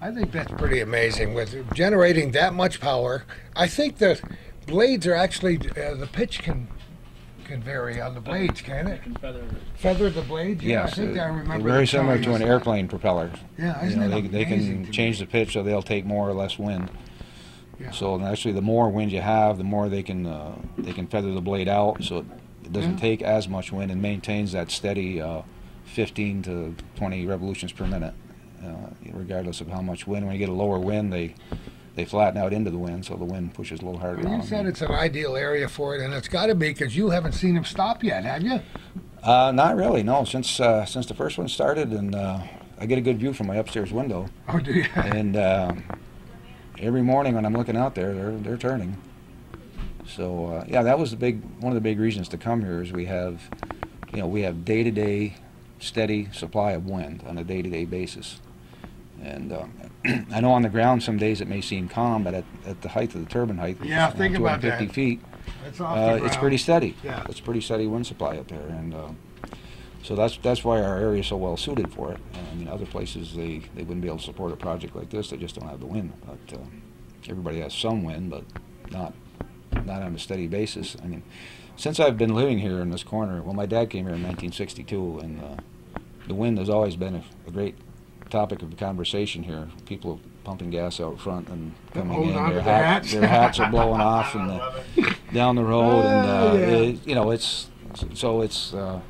I think that's pretty amazing. With generating that much power, I think the blades are actually uh, the pitch can can vary on the blades, can it? Feather the blades. Yeah, I Yes, think uh, I remember. very them similar to an that. airplane propeller. Yeah, You isn't know, it they, they amazing can to change the pitch so they'll take more or less wind. Yeah. So and actually, the more wind you have, the more they can uh, they can feather the blade out, so it, it doesn't Yeah. take as much wind and maintains that steady uh, 15 to 20 revolutions per minute, uh, regardless of how much wind. When you get a lower wind, they they flatten out into the wind, so the wind pushes a little harder. Well, you said it's an ideal area for it, and it's got to be because you haven't seen them stop yet, have you? Uh, not really, no. Since uh, since the first one started, and uh, I get a good view from my upstairs window, Oh, do you? [laughs] and uh, every morning when I'm looking out there, they're they're turning. So uh, yeah, that was the big one of the big reasons to come here is we have, you know, we have day-to-day steady supply of wind on a day-to-day basis. And uh, [clears throat] I know on the ground some days it may seem calm, but at, at the height of the turbine height, Yeah, know, think about 250 that. feet, It's uh, it's pretty steady. Yeah. It's pretty steady wind supply up there, and uh, so that's that's why our area is so well suited for it. I mean, other places they, they wouldn't be able to support a project like this. They just don't have the wind. But uh, everybody has some wind, but not not on a steady basis. I mean, since I've been living here in this corner, well, my dad came here in 1962, and uh, the wind has always been a, a great topic of conversation here. People pumping gas out front and coming Holding in, their, hat- hats. their hats are blowing [laughs] off, and the, down the road, and Oh, uh, yeah. it- you know, it's so it's. Uh,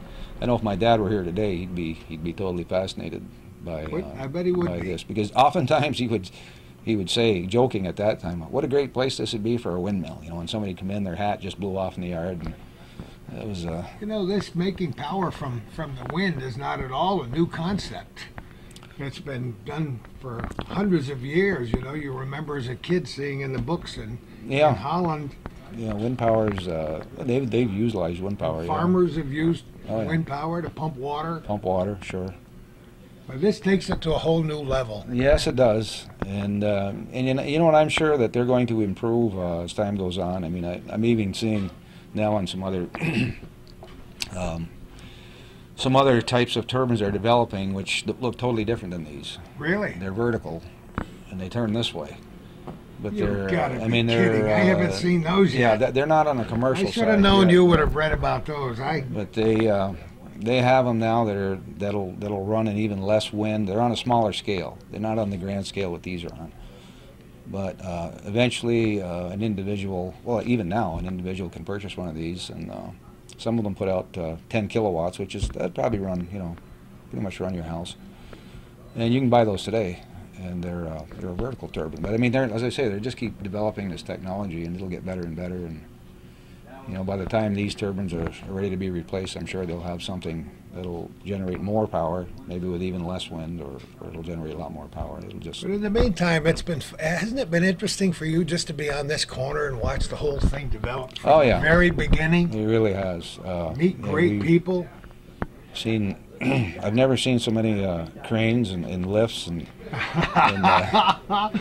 I know if my dad were here today, he'd be he'd be totally fascinated by uh, I bet he would by be. this because oftentimes he would he would say, joking at that time, "What a great place this would be for a windmill." You know, when somebody come in, their hat just blew off in the yard, and was uh, You know, this making power from, from the wind is not at all a new concept. It's been done for hundreds of years. You know, you remember as a kid seeing in the books in, in Holland, yeah. Wind powers. Uh, they've they've utilized wind power. yeah. farmers have used Oh, yeah. wind power to pump water. pump water, sure. But this takes it to a whole new level. Yes, it does, and uh, and you know, you know what? I'm sure that they're going to improve uh, as time goes on. I mean, I, I'm even seeing now on some other [clears throat] um, some other types of turbines are developing, which look totally different than these. Really? They're vertical, and they turn this way. But You they're, gotta I be mean, they're. kidding. I haven't uh, seen those yet. Yeah, they're not on a commercial scale. I should have known yet. you would have read about those. I But they uh, they have them now that are that'll that'll run in even less wind. They're on a smaller scale. They're not on the grand scale what these are on. But uh, eventually, uh, an individual, well, even now, an individual can purchase one of these, and uh, some of them put out uh, 10 kilowatts, which is that'd probably run, you know, pretty much run your house. And you can buy those today, and they're uh, they're a vertical turbine. But I mean, they're as I say, they just keep developing this technology, and it'll get better and better. And you know, by the time these turbines are, are ready to be replaced, I'm sure they'll have something that'll generate more power, maybe with even less wind, or, or it'll generate a lot more power. It'll just But in the meantime, it's been hasn't it been interesting for you just to be on this corner and watch the whole thing develop from Oh, yeah. the very beginning? it really has. Uh, Meet great people. Seen, [clears throat] I've never seen so many uh, cranes and, and lifts and. and [laughs]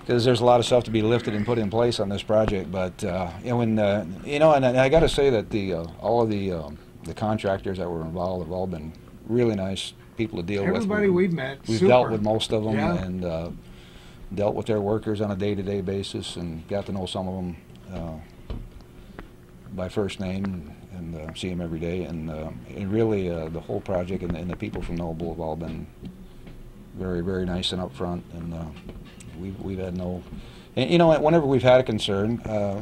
because there's a lot of stuff to be lifted and put in place on this project, but uh, you know, when uh, you know, and I got to say that the uh, all of the um, the contractors that were involved have all been really nice people to deal with. Everybody We- we've met, We've super. dealt with most of them Yeah. and uh, dealt with their workers on a day-to-day basis and got to know some of them uh, by first name and uh, see them every day. And, uh, and really, uh, the whole project and, and the people from Noble have all been very, very nice and upfront. And uh, we've, we've had no. And, you know, whenever we've had a concern, uh,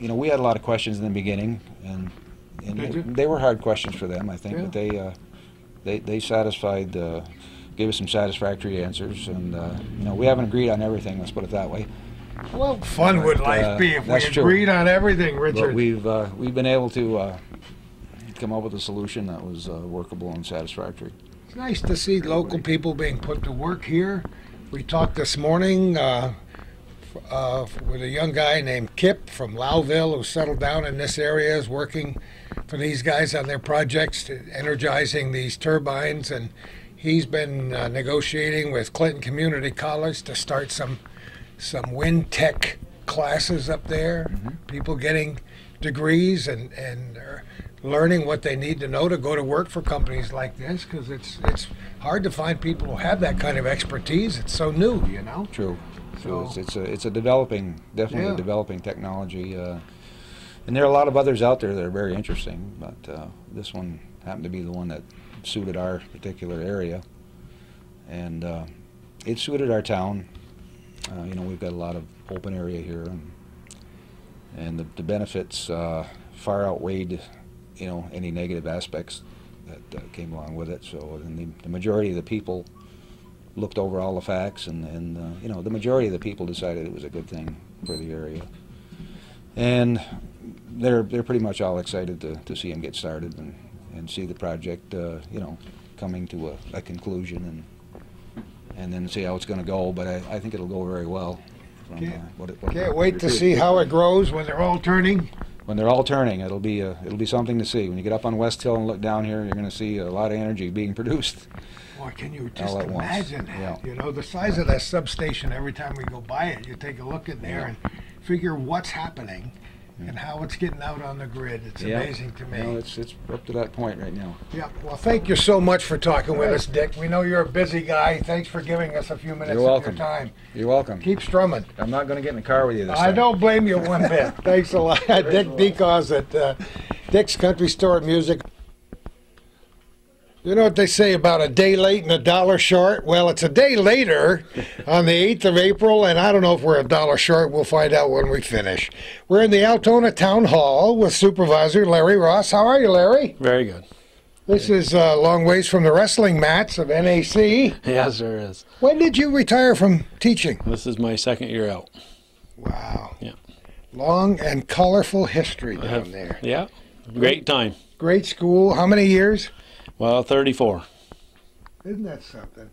you know, we had a lot of questions in the beginning, and, and Did they, you? they were hard questions for them, I think, Yeah. but they. Uh, they they satisfied uh, gave us some satisfactory answers and uh, you know we haven't agreed on everything let's put it that way Well, fun would life uh, be if we that's true. agreed on everything, Richard? but Richard. we've uh, we've been able to uh, come up with a solution that was uh, workable and satisfactory It's nice to see local people being put to work here. We talked this morning uh, with a young guy named Kip from Lowville who settled down in this area, is working for these guys on their projects, energizing these turbines, and he's been uh, negotiating with Clinton Community College to start some some wind tech classes up there. People getting degrees and and uh, learning what they need to know to go to work for companies like this because it's it's hard to find people who have that kind of expertise. It's so new, you know. true so it's, it's a it's a developing definitely Yeah. a developing technology uh, and there are a lot of others out there that are very interesting but uh, this one happened to be the one that suited our particular area. And uh, it suited our town. Uh, you know we've got a lot of open area here and and the, the benefits uh, far outweighed you know any negative aspects that uh, came along with it. So and the, the majority of the people looked over all the facts and, and uh, you know the majority of the people decided it was a good thing for the area. And they're they're pretty much all excited to, to see him get started and, and see the project uh, you know coming to a, a conclusion and and then see how it's going to go. But I, I think it'll go very well from, uh, Can't- what it, what Can't wait to see how it grows when they're all turning. when they're all turning it'll be a, it'll be something to see. When you get up on West Hill and look down here you're going to see a lot of energy being [laughs] produced Boy, can you just imagine that? yeah. You know, the size of that substation every time we go by it, you take a look in there and figure what's happening and how it's getting out on the grid. It's Yeah. amazing to me. Well, it's it's up to that point right now Yeah. Well, thank you so much for talking with us, Dick. We know you're a busy guy. Thanks for giving us a few minutes You're of welcome. your time. you're welcome Keep strumming. I'm not going to get in the car with you this I time. don't blame you one bit. [laughs] Thanks a lot. Dick Decos at uh, Dick's Country Store Music. You know what they say about a day late and a dollar short? Well, it's a day later on the 8th of April, and I don't know if we're a dollar short. We'll find out when we finish. We're in the Altona Town Hall with Supervisor Larry Ross. How are you, Larry? Very good. This is a long ways from the wrestling mats of NAC. [laughs] Yes, there is. When did you retire from teaching? This is my second year out. Wow. Yeah. Long and colorful history down there. Yeah. Great time. Great school. How many years? Well, 34. Isn't that something?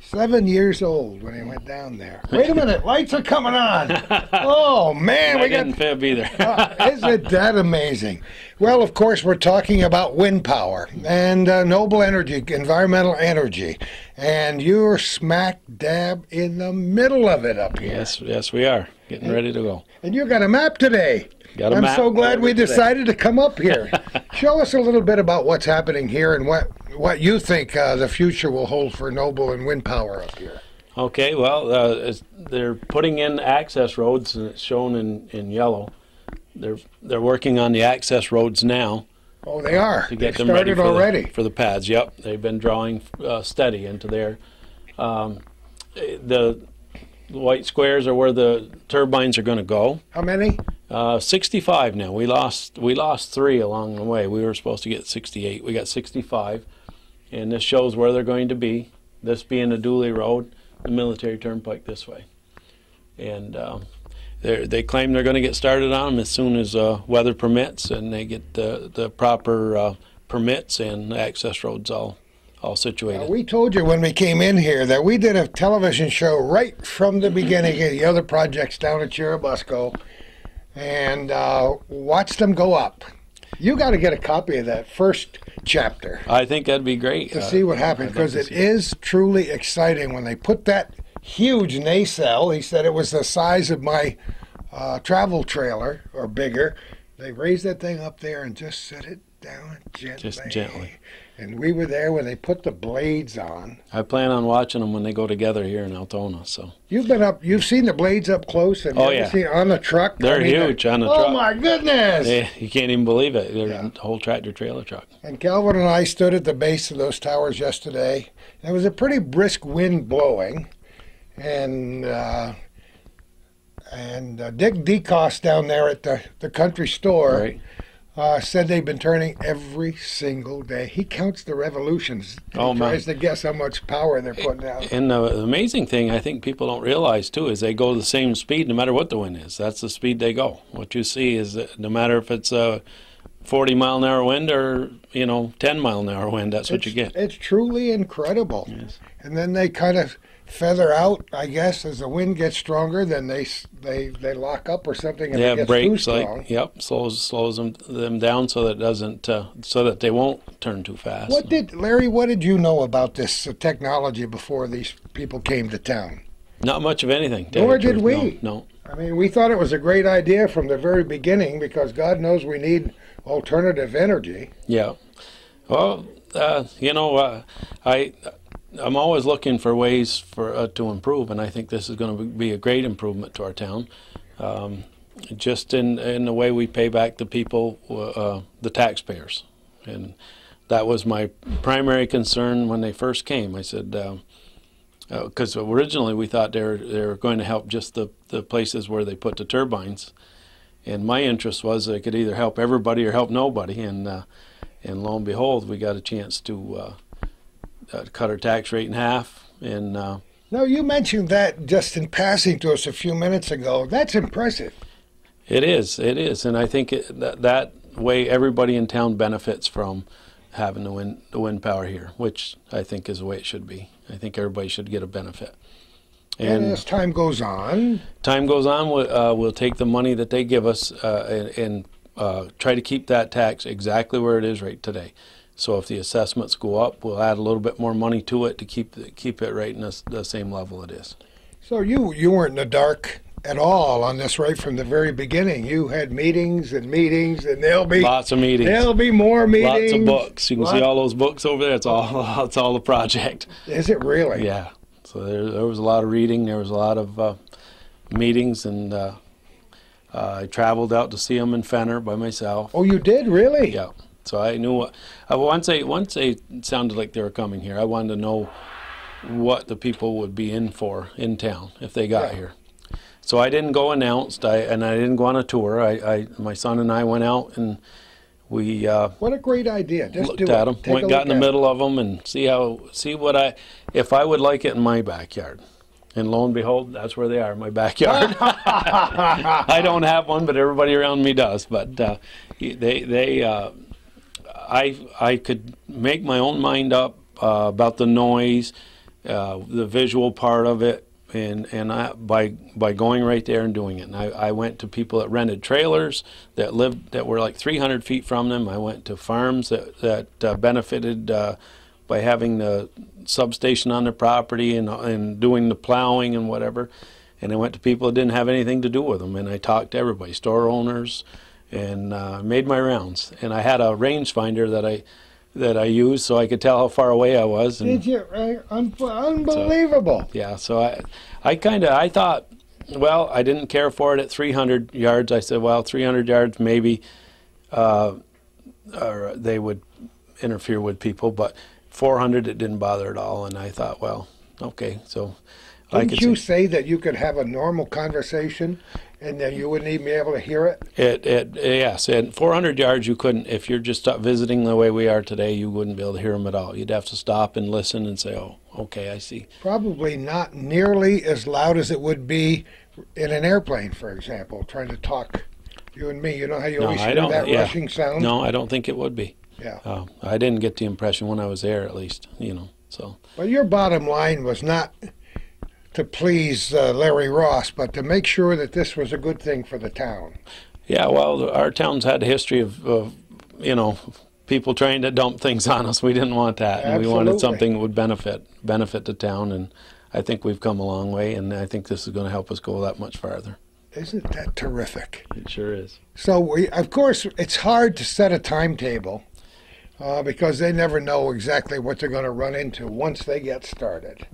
Seven years old when he went down there. [laughs] Wait a minute, lights are coming on. [laughs] Oh man, I we got didn't fib either. Uh, [laughs] isn't that amazing? Well, of course, we're talking about wind power and uh, noble energy, environmental energy, and you're smack dab in the middle of it up here. yes, yes, we are getting ready to go. And you got a map today. I'm so glad we decided to come up here. [laughs] Show us a little bit about what's happening here and what what you think uh, the future will hold for noble and wind power up here. Okay, well, uh, they're putting in access roads, and it's shown in, in yellow. They're they're working on the access roads now Oh, they are. to get they them ready started for already. the for the pads. Yep, they've been drawing uh, steady into there. Um, eh, the white squares are where the turbines are going to go. How many? Uh, 65 now. We lost we lost three along the way. We were supposed to get 68. We got 65, and this shows where they're going to be. This being a Dooley Road, the military turnpike this way, and um, they claim they're going to get started on them as soon as uh, weather permits and they get the the proper uh, permits and access roads all all situated. Uh, we told you when we came in here that we did a television show right from the beginning of the other projects down at Churubusco and uh, watched them go up. You got to get a copy of that first chapter I think that'd be great to Uh, see what happens because it is it truly exciting when they put that huge nacelle. He said it was the size of my uh, travel trailer or bigger. They raised that thing up there and just set it down gently. Just gently. And we were there when they put the blades on. I plan on watching them when they go together here in Altona. So You've been up. You've seen the blades up close. You Oh, yeah. seen on the truck? They're huge on the oh truck. Oh my goodness! they, you can't even believe it. They're Yeah. a whole tractor trailer truck. And Calvin and I stood at the base of those towers yesterday. There was a pretty brisk wind blowing, and uh, and uh, Dick DeCost down there at the the country store Right. uh, said they've been turning every single day. He counts the revolutions. He Oh, tries to guess how much power they're putting out. And the amazing thing I think people don't realize too is they go the same speed no matter what the wind is. That's the speed they go. What you see is that no matter if it's a 40 mile an hour wind or you know 10 mile an hour wind, that's what you get. It's truly incredible. Yes. And then they kind of feather out, I guess, as the wind gets stronger. Then they they they lock up or something, and They it have gets too brakes strong. like yep slows slows them them down so that it doesn't uh, so that they won't turn too fast. What did Larry? What did you know about this uh, technology before these people came to town? Not much of anything. Nor did we. No, no. I mean, we thought it was a great idea from the very beginning because God knows we need alternative energy. Yeah. Well, uh, you know, uh, I I'm always looking for ways for uh, to improve, and I think this is going to be a great improvement to our town. Um, just in in the way we pay back the people, uh, the taxpayers, and that was my primary concern when they first came. I said. Um, because originally we thought they were, they were going to help just the, the places where they put the turbines, and my interest was they could either help everybody or help nobody, and uh, and lo and behold, we got a chance to uh, cut our tax rate in half, and uh, Now, you mentioned that just in passing to us a few minutes ago. That's impressive. it is, it is, and I think it, that that way everybody in town benefits from having the wind the wind power here, which I think is the way it should be. I think everybody should get a benefit. And, as time goes on, time goes on, we'll, uh, we'll take the money that they give us uh, and, and uh, try to keep that tax exactly where it is right today. So if the assessments go up, we'll add a little bit more money to it to keep the, keep it right in the, the same level it is. so you you weren't in the dark at all on this right from the very beginning. You had meetings and meetings, and there'll be Lots of meetings, there'll be more meetings. lots of books. You can see all those books over there. It's all [laughs] it's all the project. Is it really? Yeah. So there, there was a lot of reading. There was a lot of uh, meetings, and uh, uh, I traveled out to see them in Fenner by myself. Oh, you did really? Yeah. So I knew what uh, once they once they sounded like they were coming here. I wanted to know what the people would be in for in town if they got Yeah. here. So I didn't go announced. I and I didn't go on a tour. I, I my son and I went out and we uh, What a great idea! Just looked do at it. them. Take Went got in the middle of them and see how see what I if I would like it in my backyard. And lo and behold, that's where they are, my backyard. [laughs] I don't have one, but everybody around me does. But uh, they they uh, I I could make my own mind up uh, about the noise, uh, the visual part of it, and and I by by going right there and doing it. And I, I went to people that rented trailers that lived that were like 300 feet from them. I went to farms that that uh, benefited uh, by having the substation on their property and and doing the plowing and whatever. And I went to people that didn't have anything to do with them, and I talked to everybody, store owners, and uh, made my rounds. And I had a rangefinder that I that I used so I could tell how far away I was. And, Did you? Right? Un- unbelievable. yeah, so I, I kind of I thought, well, I didn't care for it at 300 yards. I said, well, 300 yards maybe, uh, or they would interfere with people, but 400 it didn't bother at all. And I thought, well, okay, so I Didn't you say that you could have a normal conversation and then you wouldn't even be able to hear it? It, it, yes, at 400 yards, you couldn't, if you're just visiting the way we are today, you wouldn't be able to hear them at all. You'd have to stop and listen and say, oh, okay, I see. Probably not nearly as loud as it would be in an airplane, for example, trying to talk. You and me, you know how you No, always I hear don't- that yeah. rushing sound? No, I don't think it would be. Yeah. Uh, I didn't get the impression when I was there, at least, you know, so. Well, your bottom line was not to please uh, Larry Ross, but to make sure that this was a good thing for the town. Yeah, well, our town's had a history of, of you know, people trying to dump things [laughs] on us. We didn't want that, and we wanted something that would benefit benefit the town. And I think we've come a long way, and I think this is going to help us go that much farther. Isn't that terrific? It sure is. So, we, of course, it's hard to set a timetable uh, because they never know exactly what they're going to run into once they get started.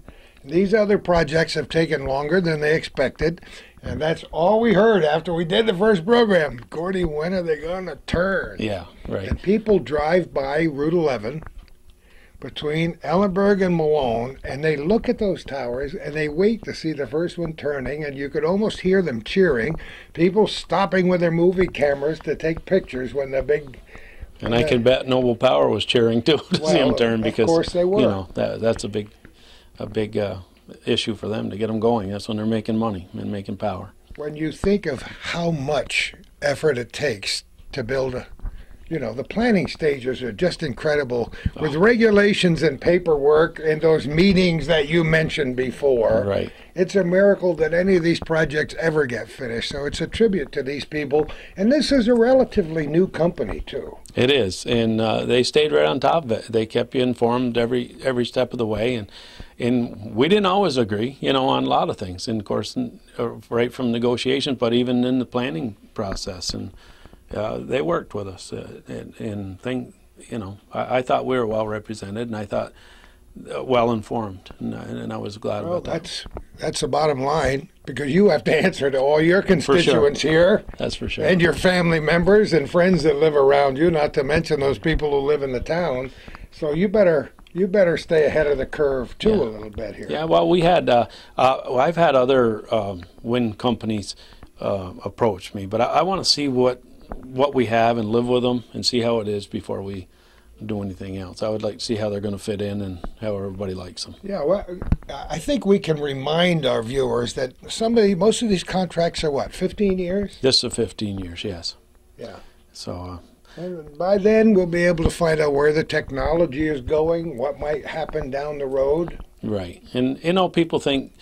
These other projects have taken longer than they expected, and that's all we heard after we did the first program. Gordy, when are they going to turn? Yeah, right. And people drive by Route 11 between Ellenburg and Malone, and they look at those towers and they wait to see the first one turning, and you could almost hear them cheering. People stopping with their movie cameras to take pictures when the big. And I uh, can bet Noble Power was cheering too to see Well, him turn of because course they were. you know that that's a big a big uh, issue for them to get them going. That's when they're making money and making power. When you think of how much effort it takes to build a. You know, the planning stages are just incredible with regulations and paperwork and those meetings that you mentioned before. Right. It's a miracle that any of these projects ever get finished. So it's a tribute to these people. And this is a relatively new company, too. It is, and uh, they stayed right on top of it. They kept you informed every every step of the way, and and we didn't always agree, you know, on a lot of things. And of course, uh, right from negotiations, but even in the planning process, and uh, they worked with us. Uh, and, and thing, you know, I, I thought we were well represented, and I thought uh, well informed, and, I- and I was glad Well, about that. that's that's the bottom line because you have to [laughs] answer to all your constituents here That's for sure. and your family members and friends that live around you, not to mention those people who live in the town. So you better you better stay ahead of the curve too Yeah. a little bit here. Yeah, well, we had, uh, uh, I've had other um, wind companies uh, approach me, but I, I want to see what what we have and live with them and see how it is before we do anything else. I would like to see how they're going to fit in and how everybody likes them. Yeah, well, I think we can remind our viewers that somebody, most of these contracts are what, 15 years? This is 15 years, yes. Yeah. So, uh, And by then, we'll be able to find out where the technology is going, what might happen down the road. right, and you know, people think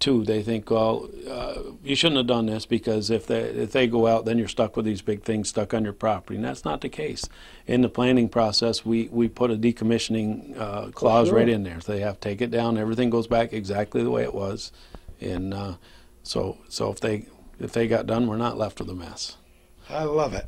too. They think, well, uh, you shouldn't have done this because if they if they go out, then you're stuck with these big things stuck on your property, and that's not the case. In the planning process, we we put a decommissioning uh, clause sure. right in there. So they have to take it down. Everything goes back exactly the way it was, and uh, so so if they if they got done, we're not left with a mess. I love it.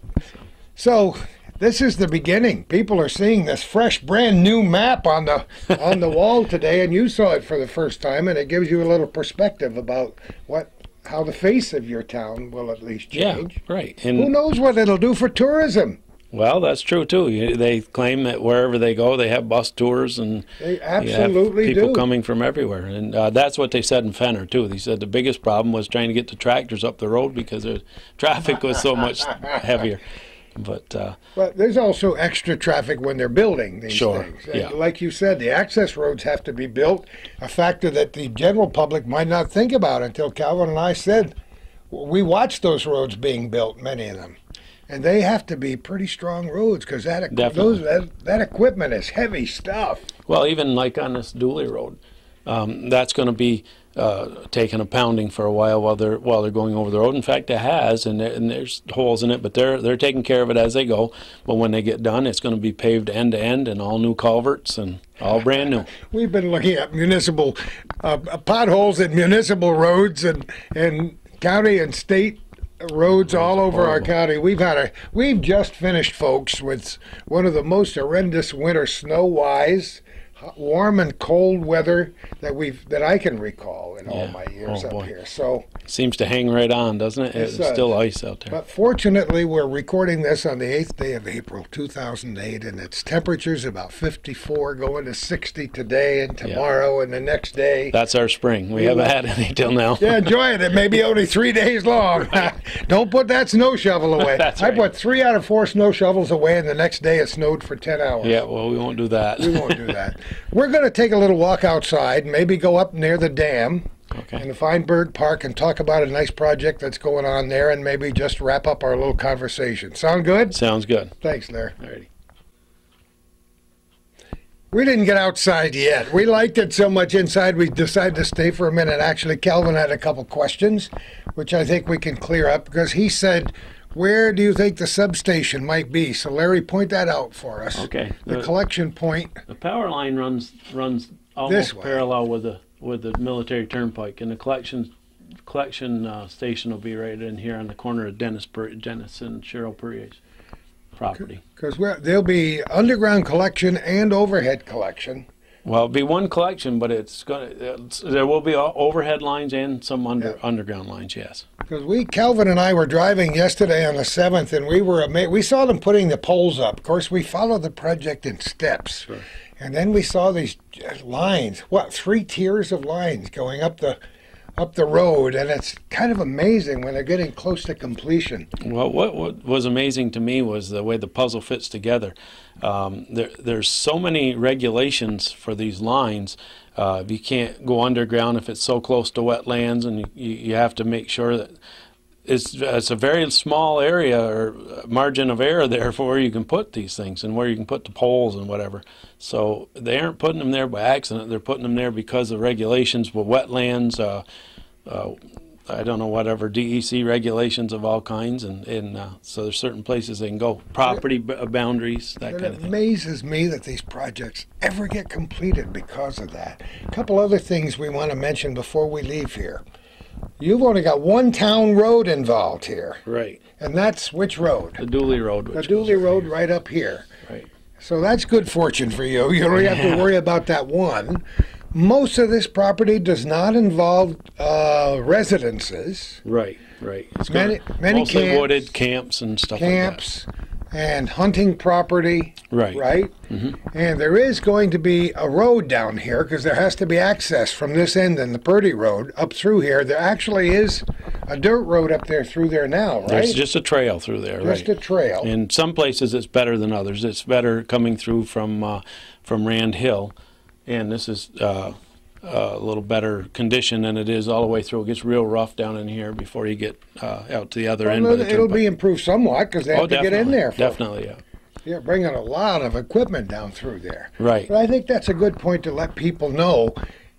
So, this is the beginning. People are seeing this fresh, brand new map on the on the wall today, and you saw it for the first time, and it gives you a little perspective about what how the face of your town will at least change. Yeah, right. Who knows what it'll do for tourism? well, that's true too. They claim that wherever they go, they have bus tours and They absolutely people do. coming from everywhere, and uh, that's what they said in Fenner too. They said the biggest problem was trying to get the tractors up the road because the traffic was so much [laughs] heavier. But uh, But there's also extra traffic when they're building these Sure, things. And yeah. Like you said, the access roads have to be built, a factor that the general public might not think about until Calvin and I said we watched those roads being built, many of them. and they have to be pretty strong roads because that, those that, that equipment is heavy stuff. Well, even like on this Dooley Road, um, that's going to be uh, taking a pounding for a while while they're while they're going over the road. In fact, it has, and, there, and there's holes in it, but they're they're taking care of it as they go. But when they get done, it's going to be paved end to end and all new culverts and all brand new. [laughs] We've been looking at municipal uh, potholes in municipal roads and and county and state roads all over our county. We've had a we've just finished, folks, with one of the most horrendous winter snow wise. Warm and cold weather that we've that I can recall in all my years Oh, up boy. here. So, Seems to hang right on, doesn't it? It's uh, still ice out there. but fortunately, we're recording this on the eighth day of April, 2008, and its temperatures about 54, going to 60 today and tomorrow, and the next day. That's our spring. We haven't had any till now. Yeah, enjoy it. It may be only three days long. [laughs] [laughs] Don't put that snow shovel away. [laughs] That's I right. put three out of four snow shovels away, and the next day it snowed for 10 hours. Yeah, well, we won't do that. We won't do that. We're going to take a little walk outside, maybe go up near the dam Okay. in the Feinberg Park and talk about a nice project that's going on there and maybe just wrap up our little conversation. Sound good? Sounds good. Thanks, Larry. Alrighty. We didn't get outside yet. We liked it so much inside, we decided to stay for a minute. Actually, Calvin had a couple questions, which I think we can clear up because he said, Where do you think the substation might be? So, Larry, point that out for us. Okay. The The- collection point. The power line runs runs almost parallel with the with the military turnpike, and the collection collection uh, station will be right in here on the corner of Dennis Per- Dennis and Cheryl Perrier's property. Because there'll be underground collection and overhead collection. Well, it'll be one collection, but it's gonna it's, there will be overhead lines and some under underground lines. Yes. Because we, Calvin and I, were driving yesterday on the seventh, and we were amazed. We saw them putting the poles up. Of course, we follow the project in steps, and then we saw these uh, lines. What three tiers of lines going up the up the road, and it's kind of amazing when they're getting close to completion. Well, what, what was amazing to me was the way the puzzle fits together. Um, there, there's so many regulations for these lines. Uh, you can't go underground if it's so close to wetlands, and you, you have to make sure that it's, it's a very small area or margin of error there [laughs] for where you can put these things and where you can put the poles and whatever. So they aren't putting them there by accident. They're putting them there because of regulations with wetlands. Uh, uh, I don't know whatever DEC regulations of all kinds, and and uh, so there's certain places they can go. Property b- uh, boundaries, that kind of thing. It amazes me that these projects ever get completed because of that. A couple other things we want to mention before we leave here. You've only got one town road involved here, Right. and that's which road? The Dooley Road. The Which Dooley goes- Road right up here. Right. So that's good fortune for you. You don't have to [laughs] worry about that one. Most of this property does not involve uh, residences, Right. Right. It's Many- many mostly camps- wooded camps and stuff camps, and hunting property. Right. Right. And there is going to be a road down here because there has to be access from this end and the Purdy Road up through here. There actually is a dirt road up there through there now, right? There's just a trail through there. Just right. a trail. In some places, it's better than others. It's better coming through from uh, from Rand Hill, and this is uh, a little better condition than it is all the way through. It gets real rough down in here before you get uh, out to the other end. Well, of the it'll be improved somewhat because they have oh, to get in there. For, definitely, yeah. You're bringing a lot of equipment down through there. Right. But I think that's a good point to let people know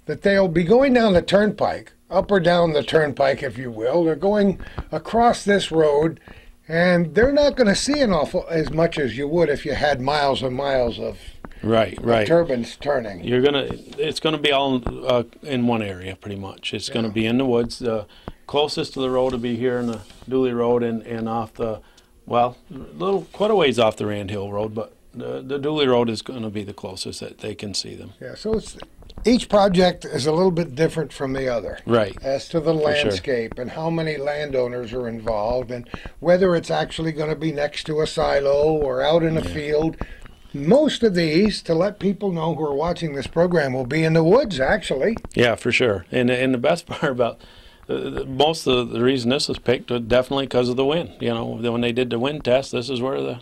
that they'll be going down the turnpike, up or down the turnpike, if you will. They're going across this road, and they're not going to see an awful as much as you would if you had miles and miles of Right, right. turbines turning. You're gonna. It's gonna be all uh, in one area, pretty much. It's gonna be in the woods. The closest to the road will be here in the Dooley Road and, and off the, well, a little quite a ways off the Rand Hill Road, but the, the Dooley Road is gonna be the closest that they can see them. Yeah, so it's each project is a little bit different from the other. Right. as to the sure. landscape and how many landowners are involved and whether it's actually going to be next to a silo or out in a field. Most of these, to let people know who are watching this program, will be in the woods actually. Yeah, for sure. And and the best [laughs] part about uh, most of the reason this was picked was definitely because of the wind. You know, when they did the wind test, this is where the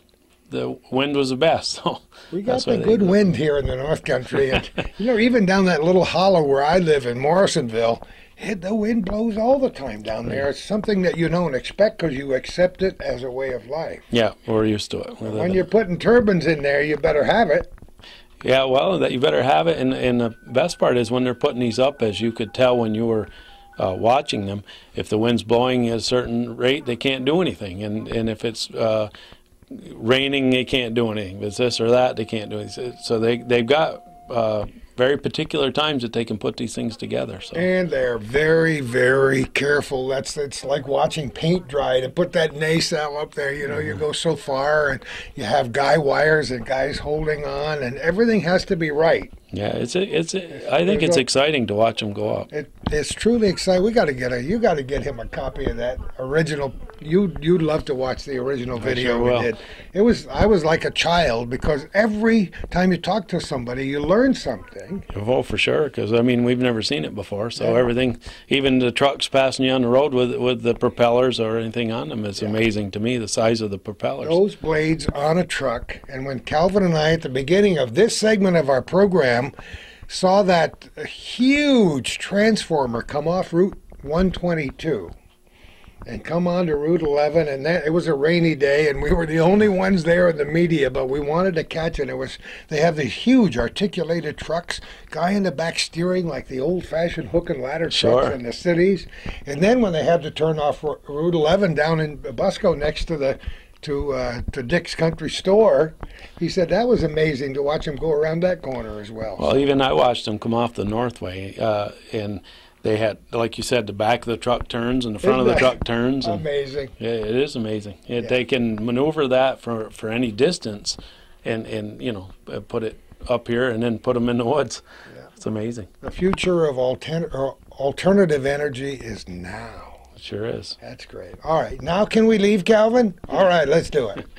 the wind was the best. [laughs] So We got the good wind here in the North Country, and [laughs] you know, even down that little hollow where I live in Morrisonville, It, the wind blows all the time down there. It's something that you don't expect because you accept it as a way of life. Yeah, we're used to it. We live When you're putting turbines in there, you better have it. Yeah, well, that you better have it. And, and the best part is when they're putting these up, as you could tell when you were uh, watching them, if the wind's blowing at a certain rate, they can't do anything. And, and if it's uh, raining, they can't do anything. If it's this or that, they can't do anything. So they, they've got uh, very particular times that they can put these things together. So And they're very, very careful. That's it's like watching paint dry. To put that nacelle up there, you know, you mm-hmm. go so far, and you have guy wires and guys holding on, and everything has to be right. Yeah, it's a, it's a, I think it's exciting to watch him go up. It, it's truly exciting. We got to get a. You got to get him a copy of that original. You you'd love to watch the original video sure we did. It was I was like a child because every time you talk to somebody, you learn something. Oh, for sure. Because I mean, we've never seen it before. So Yeah. everything, even the trucks passing you on the road with with the propellers or anything on them, it's amazing to me the size of the propellers. Those blades on a truck, and when Calvin and I at the beginning of this segment of our program saw that huge transformer come off Route 122 and come onto Route 11, and that it was a rainy day, and we were the only ones there in the media, but we wanted to catch it. It was they have these huge articulated trucks, guy in the back steering like the old-fashioned hook and ladder trucks Sure. in the cities, and then when they had to turn off Route 11 down in Busco next to the to uh, to Dick's Country Store, he said that was amazing to watch him go around that corner as well. Well, even I watched him come off the Northway, uh, and they had, like you said, the back of the truck turns and the front of the Isn't truck turns. Amazing. yeah, it is amazing. It, Yeah. They can maneuver that for for any distance, and and you know uh, put it up here and then put them in the woods. Yeah. It's amazing. The future of altern- alternative energy is now. Sure is. That's great. All right, now can we leave, Calvin? All right, let's do it. [laughs]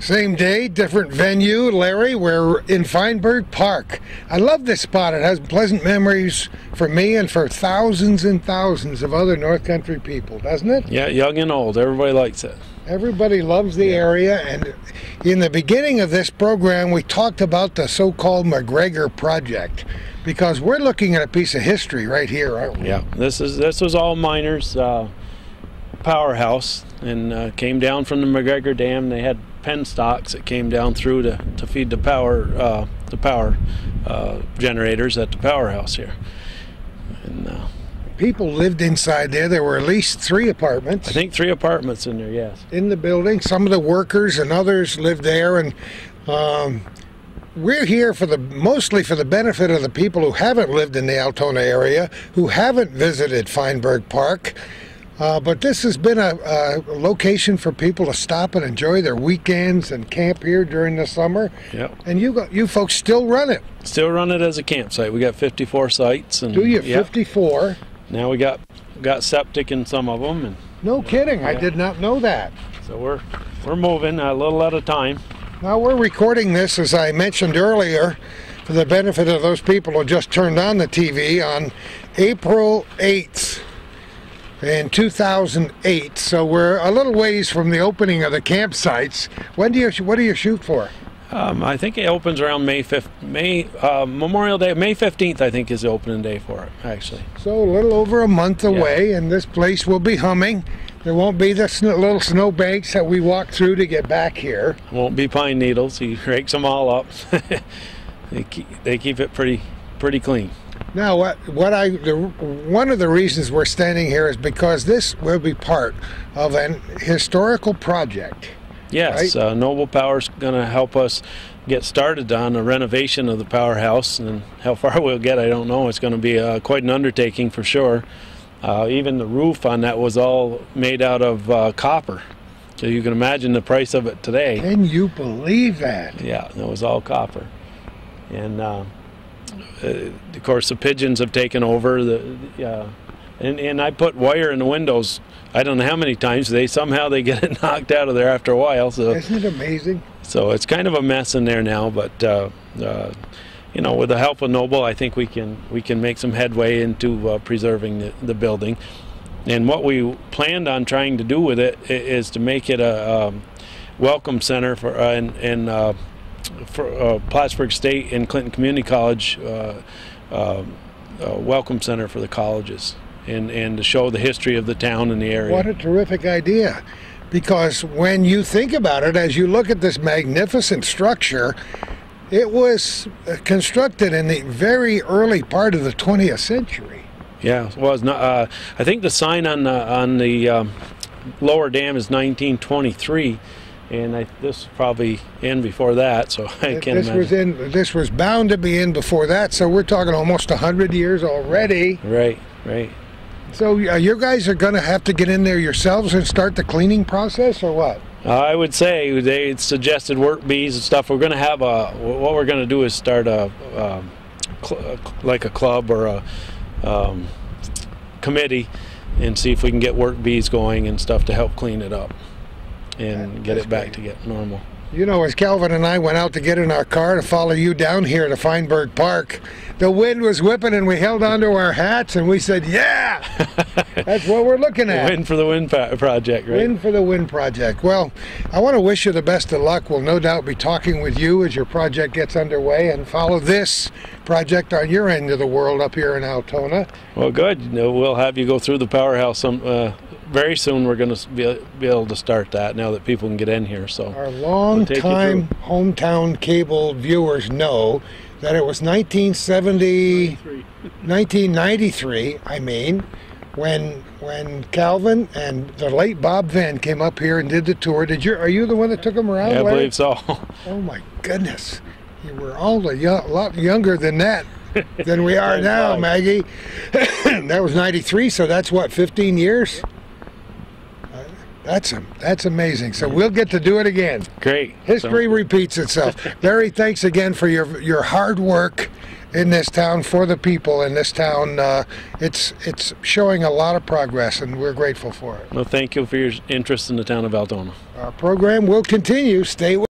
Same day, different venue, Larry. We're in Feinberg Park. I love this spot. It has pleasant memories for me and for thousands and thousands of other North Country people, doesn't it? Yeah, young and old, everybody likes it. Everybody loves the area, and in the beginning of this program, we talked about the so called McGregor Project because we're looking at a piece of history right here, aren't we? Yeah, this is this was all miners' uh, powerhouse, and uh, came down from the McGregor Dam. They had penstocks that came down through to, to feed the power uh, the power uh, generators at the powerhouse here. And uh, People lived inside there. There were at least three apartments I think three apartments in there. Yes. in the building. Some of the workers and others lived there, and um, we're here for the mostly for the benefit of the people who haven't lived in the Altona area, who haven't visited Feinberg Park. Uh, but this has been a, a location for people to stop and enjoy their weekends and camp here during the summer. Yep. And you got, you folks still run it, Still run it as a campsite. We got 54 sites, and do you? yeah, 54. Now we got got septic in some of them, and No kidding. I did not know that. so we're we're moving a little at a time. Now we're recording this, as I mentioned earlier, for the benefit of those people who just turned on the TV on April 8th in 2008. So we're a little ways from the opening of the campsites. When do you? What do you shoot for? Um, I think it opens around May 5th, May uh, Memorial Day, May 15th. I think is the opening day for it. Actually, So a little over a month away, and this place will be humming. There won't be the sn- little snow banks that we walk through to get back here. won't be pine needles. He [laughs] rakes them all up. [laughs] they keep they keep it pretty pretty clean. Now, what what I the, one of the reasons we're standing here is because this will be part of an historical project. Yes, uh, Noble is going to help us get started on a renovation of the powerhouse, and how far [laughs] we'll get, I don't know. It's going to be uh, quite an undertaking for sure. Uh, even the roof on that was all made out of uh, copper, so you can imagine the price of it today. Can you believe that? Yeah, it was all copper, and uh, uh, of course the pigeons have taken over. The uh, and and I put wire in the windows. I don't know how many times they somehow they get it [laughs] knocked out of there after a while. So Isn't it amazing? so it's kind of a mess in there now, but uh, uh, you know, with the help of Noble, I think we can we can make some headway into uh, preserving the, the building. And what we planned on trying to do with it is to make it a um, welcome center for uh, in, in uh, for uh, Plattsburgh State and Clinton Community College. Uh, uh, a welcome center for the colleges and, and to show the history of the town and the area. What a terrific idea. Because when you think about it, as you look at this magnificent structure, it was uh, constructed in the very early part of the 20th century. Yeah, well, it's not, uh, I think the sign on the, on the um, lower dam is 1923, and I, this is probably in before that, so [laughs] I can't this imagine. was in. This was bound to be in before that, so we're talking almost 100 years already. Right, right. So uh, you guys are going to have to get in there yourselves and start the cleaning process, or what? I would say they suggested work bees and stuff. We're going to have a. What we're going to do is start a, um, cl- like a club or a um, committee, and see if we can get work bees going and stuff to help clean it up and That- get it back great. to get normal. You know, as Calvin and I went out to get in our car to follow you down here to Feinberg Park, the wind was whipping and we held onto our hats and we said, "Yeah, [laughs] that's what we're looking at." Win for the wind project, right? Win for the Wind Project. Well, I want to wish you the best of luck. We'll no doubt be talking with you as your project gets underway and follow this project on your end of the world up here in Altona. Well, good. You know, we'll have you go through the powerhouse some uh, very soon. We're going to be, be able to start that now that people can get in here. So Our long take you time hometown cable viewers know that it was 1970, 1993, I mean, when when Calvin and the late Bob Venn came up here and did the tour. Did you? Are you the one that took them around? yeah, I Larry? believe so. Oh my goodness. You were all a yo- lot younger than that than we [laughs] are now. Maggie. [coughs] that was 93, so that's what 15 years. That's am- that's amazing. So we'll get to do it again. Great. History So- repeats itself. [laughs] Larry, thanks again for your your hard work in this town for the people in this town. Uh, it's it's showing a lot of progress, and we're grateful for it. well, thank you for your interest in the town of Altona. Our program will continue. Stay with.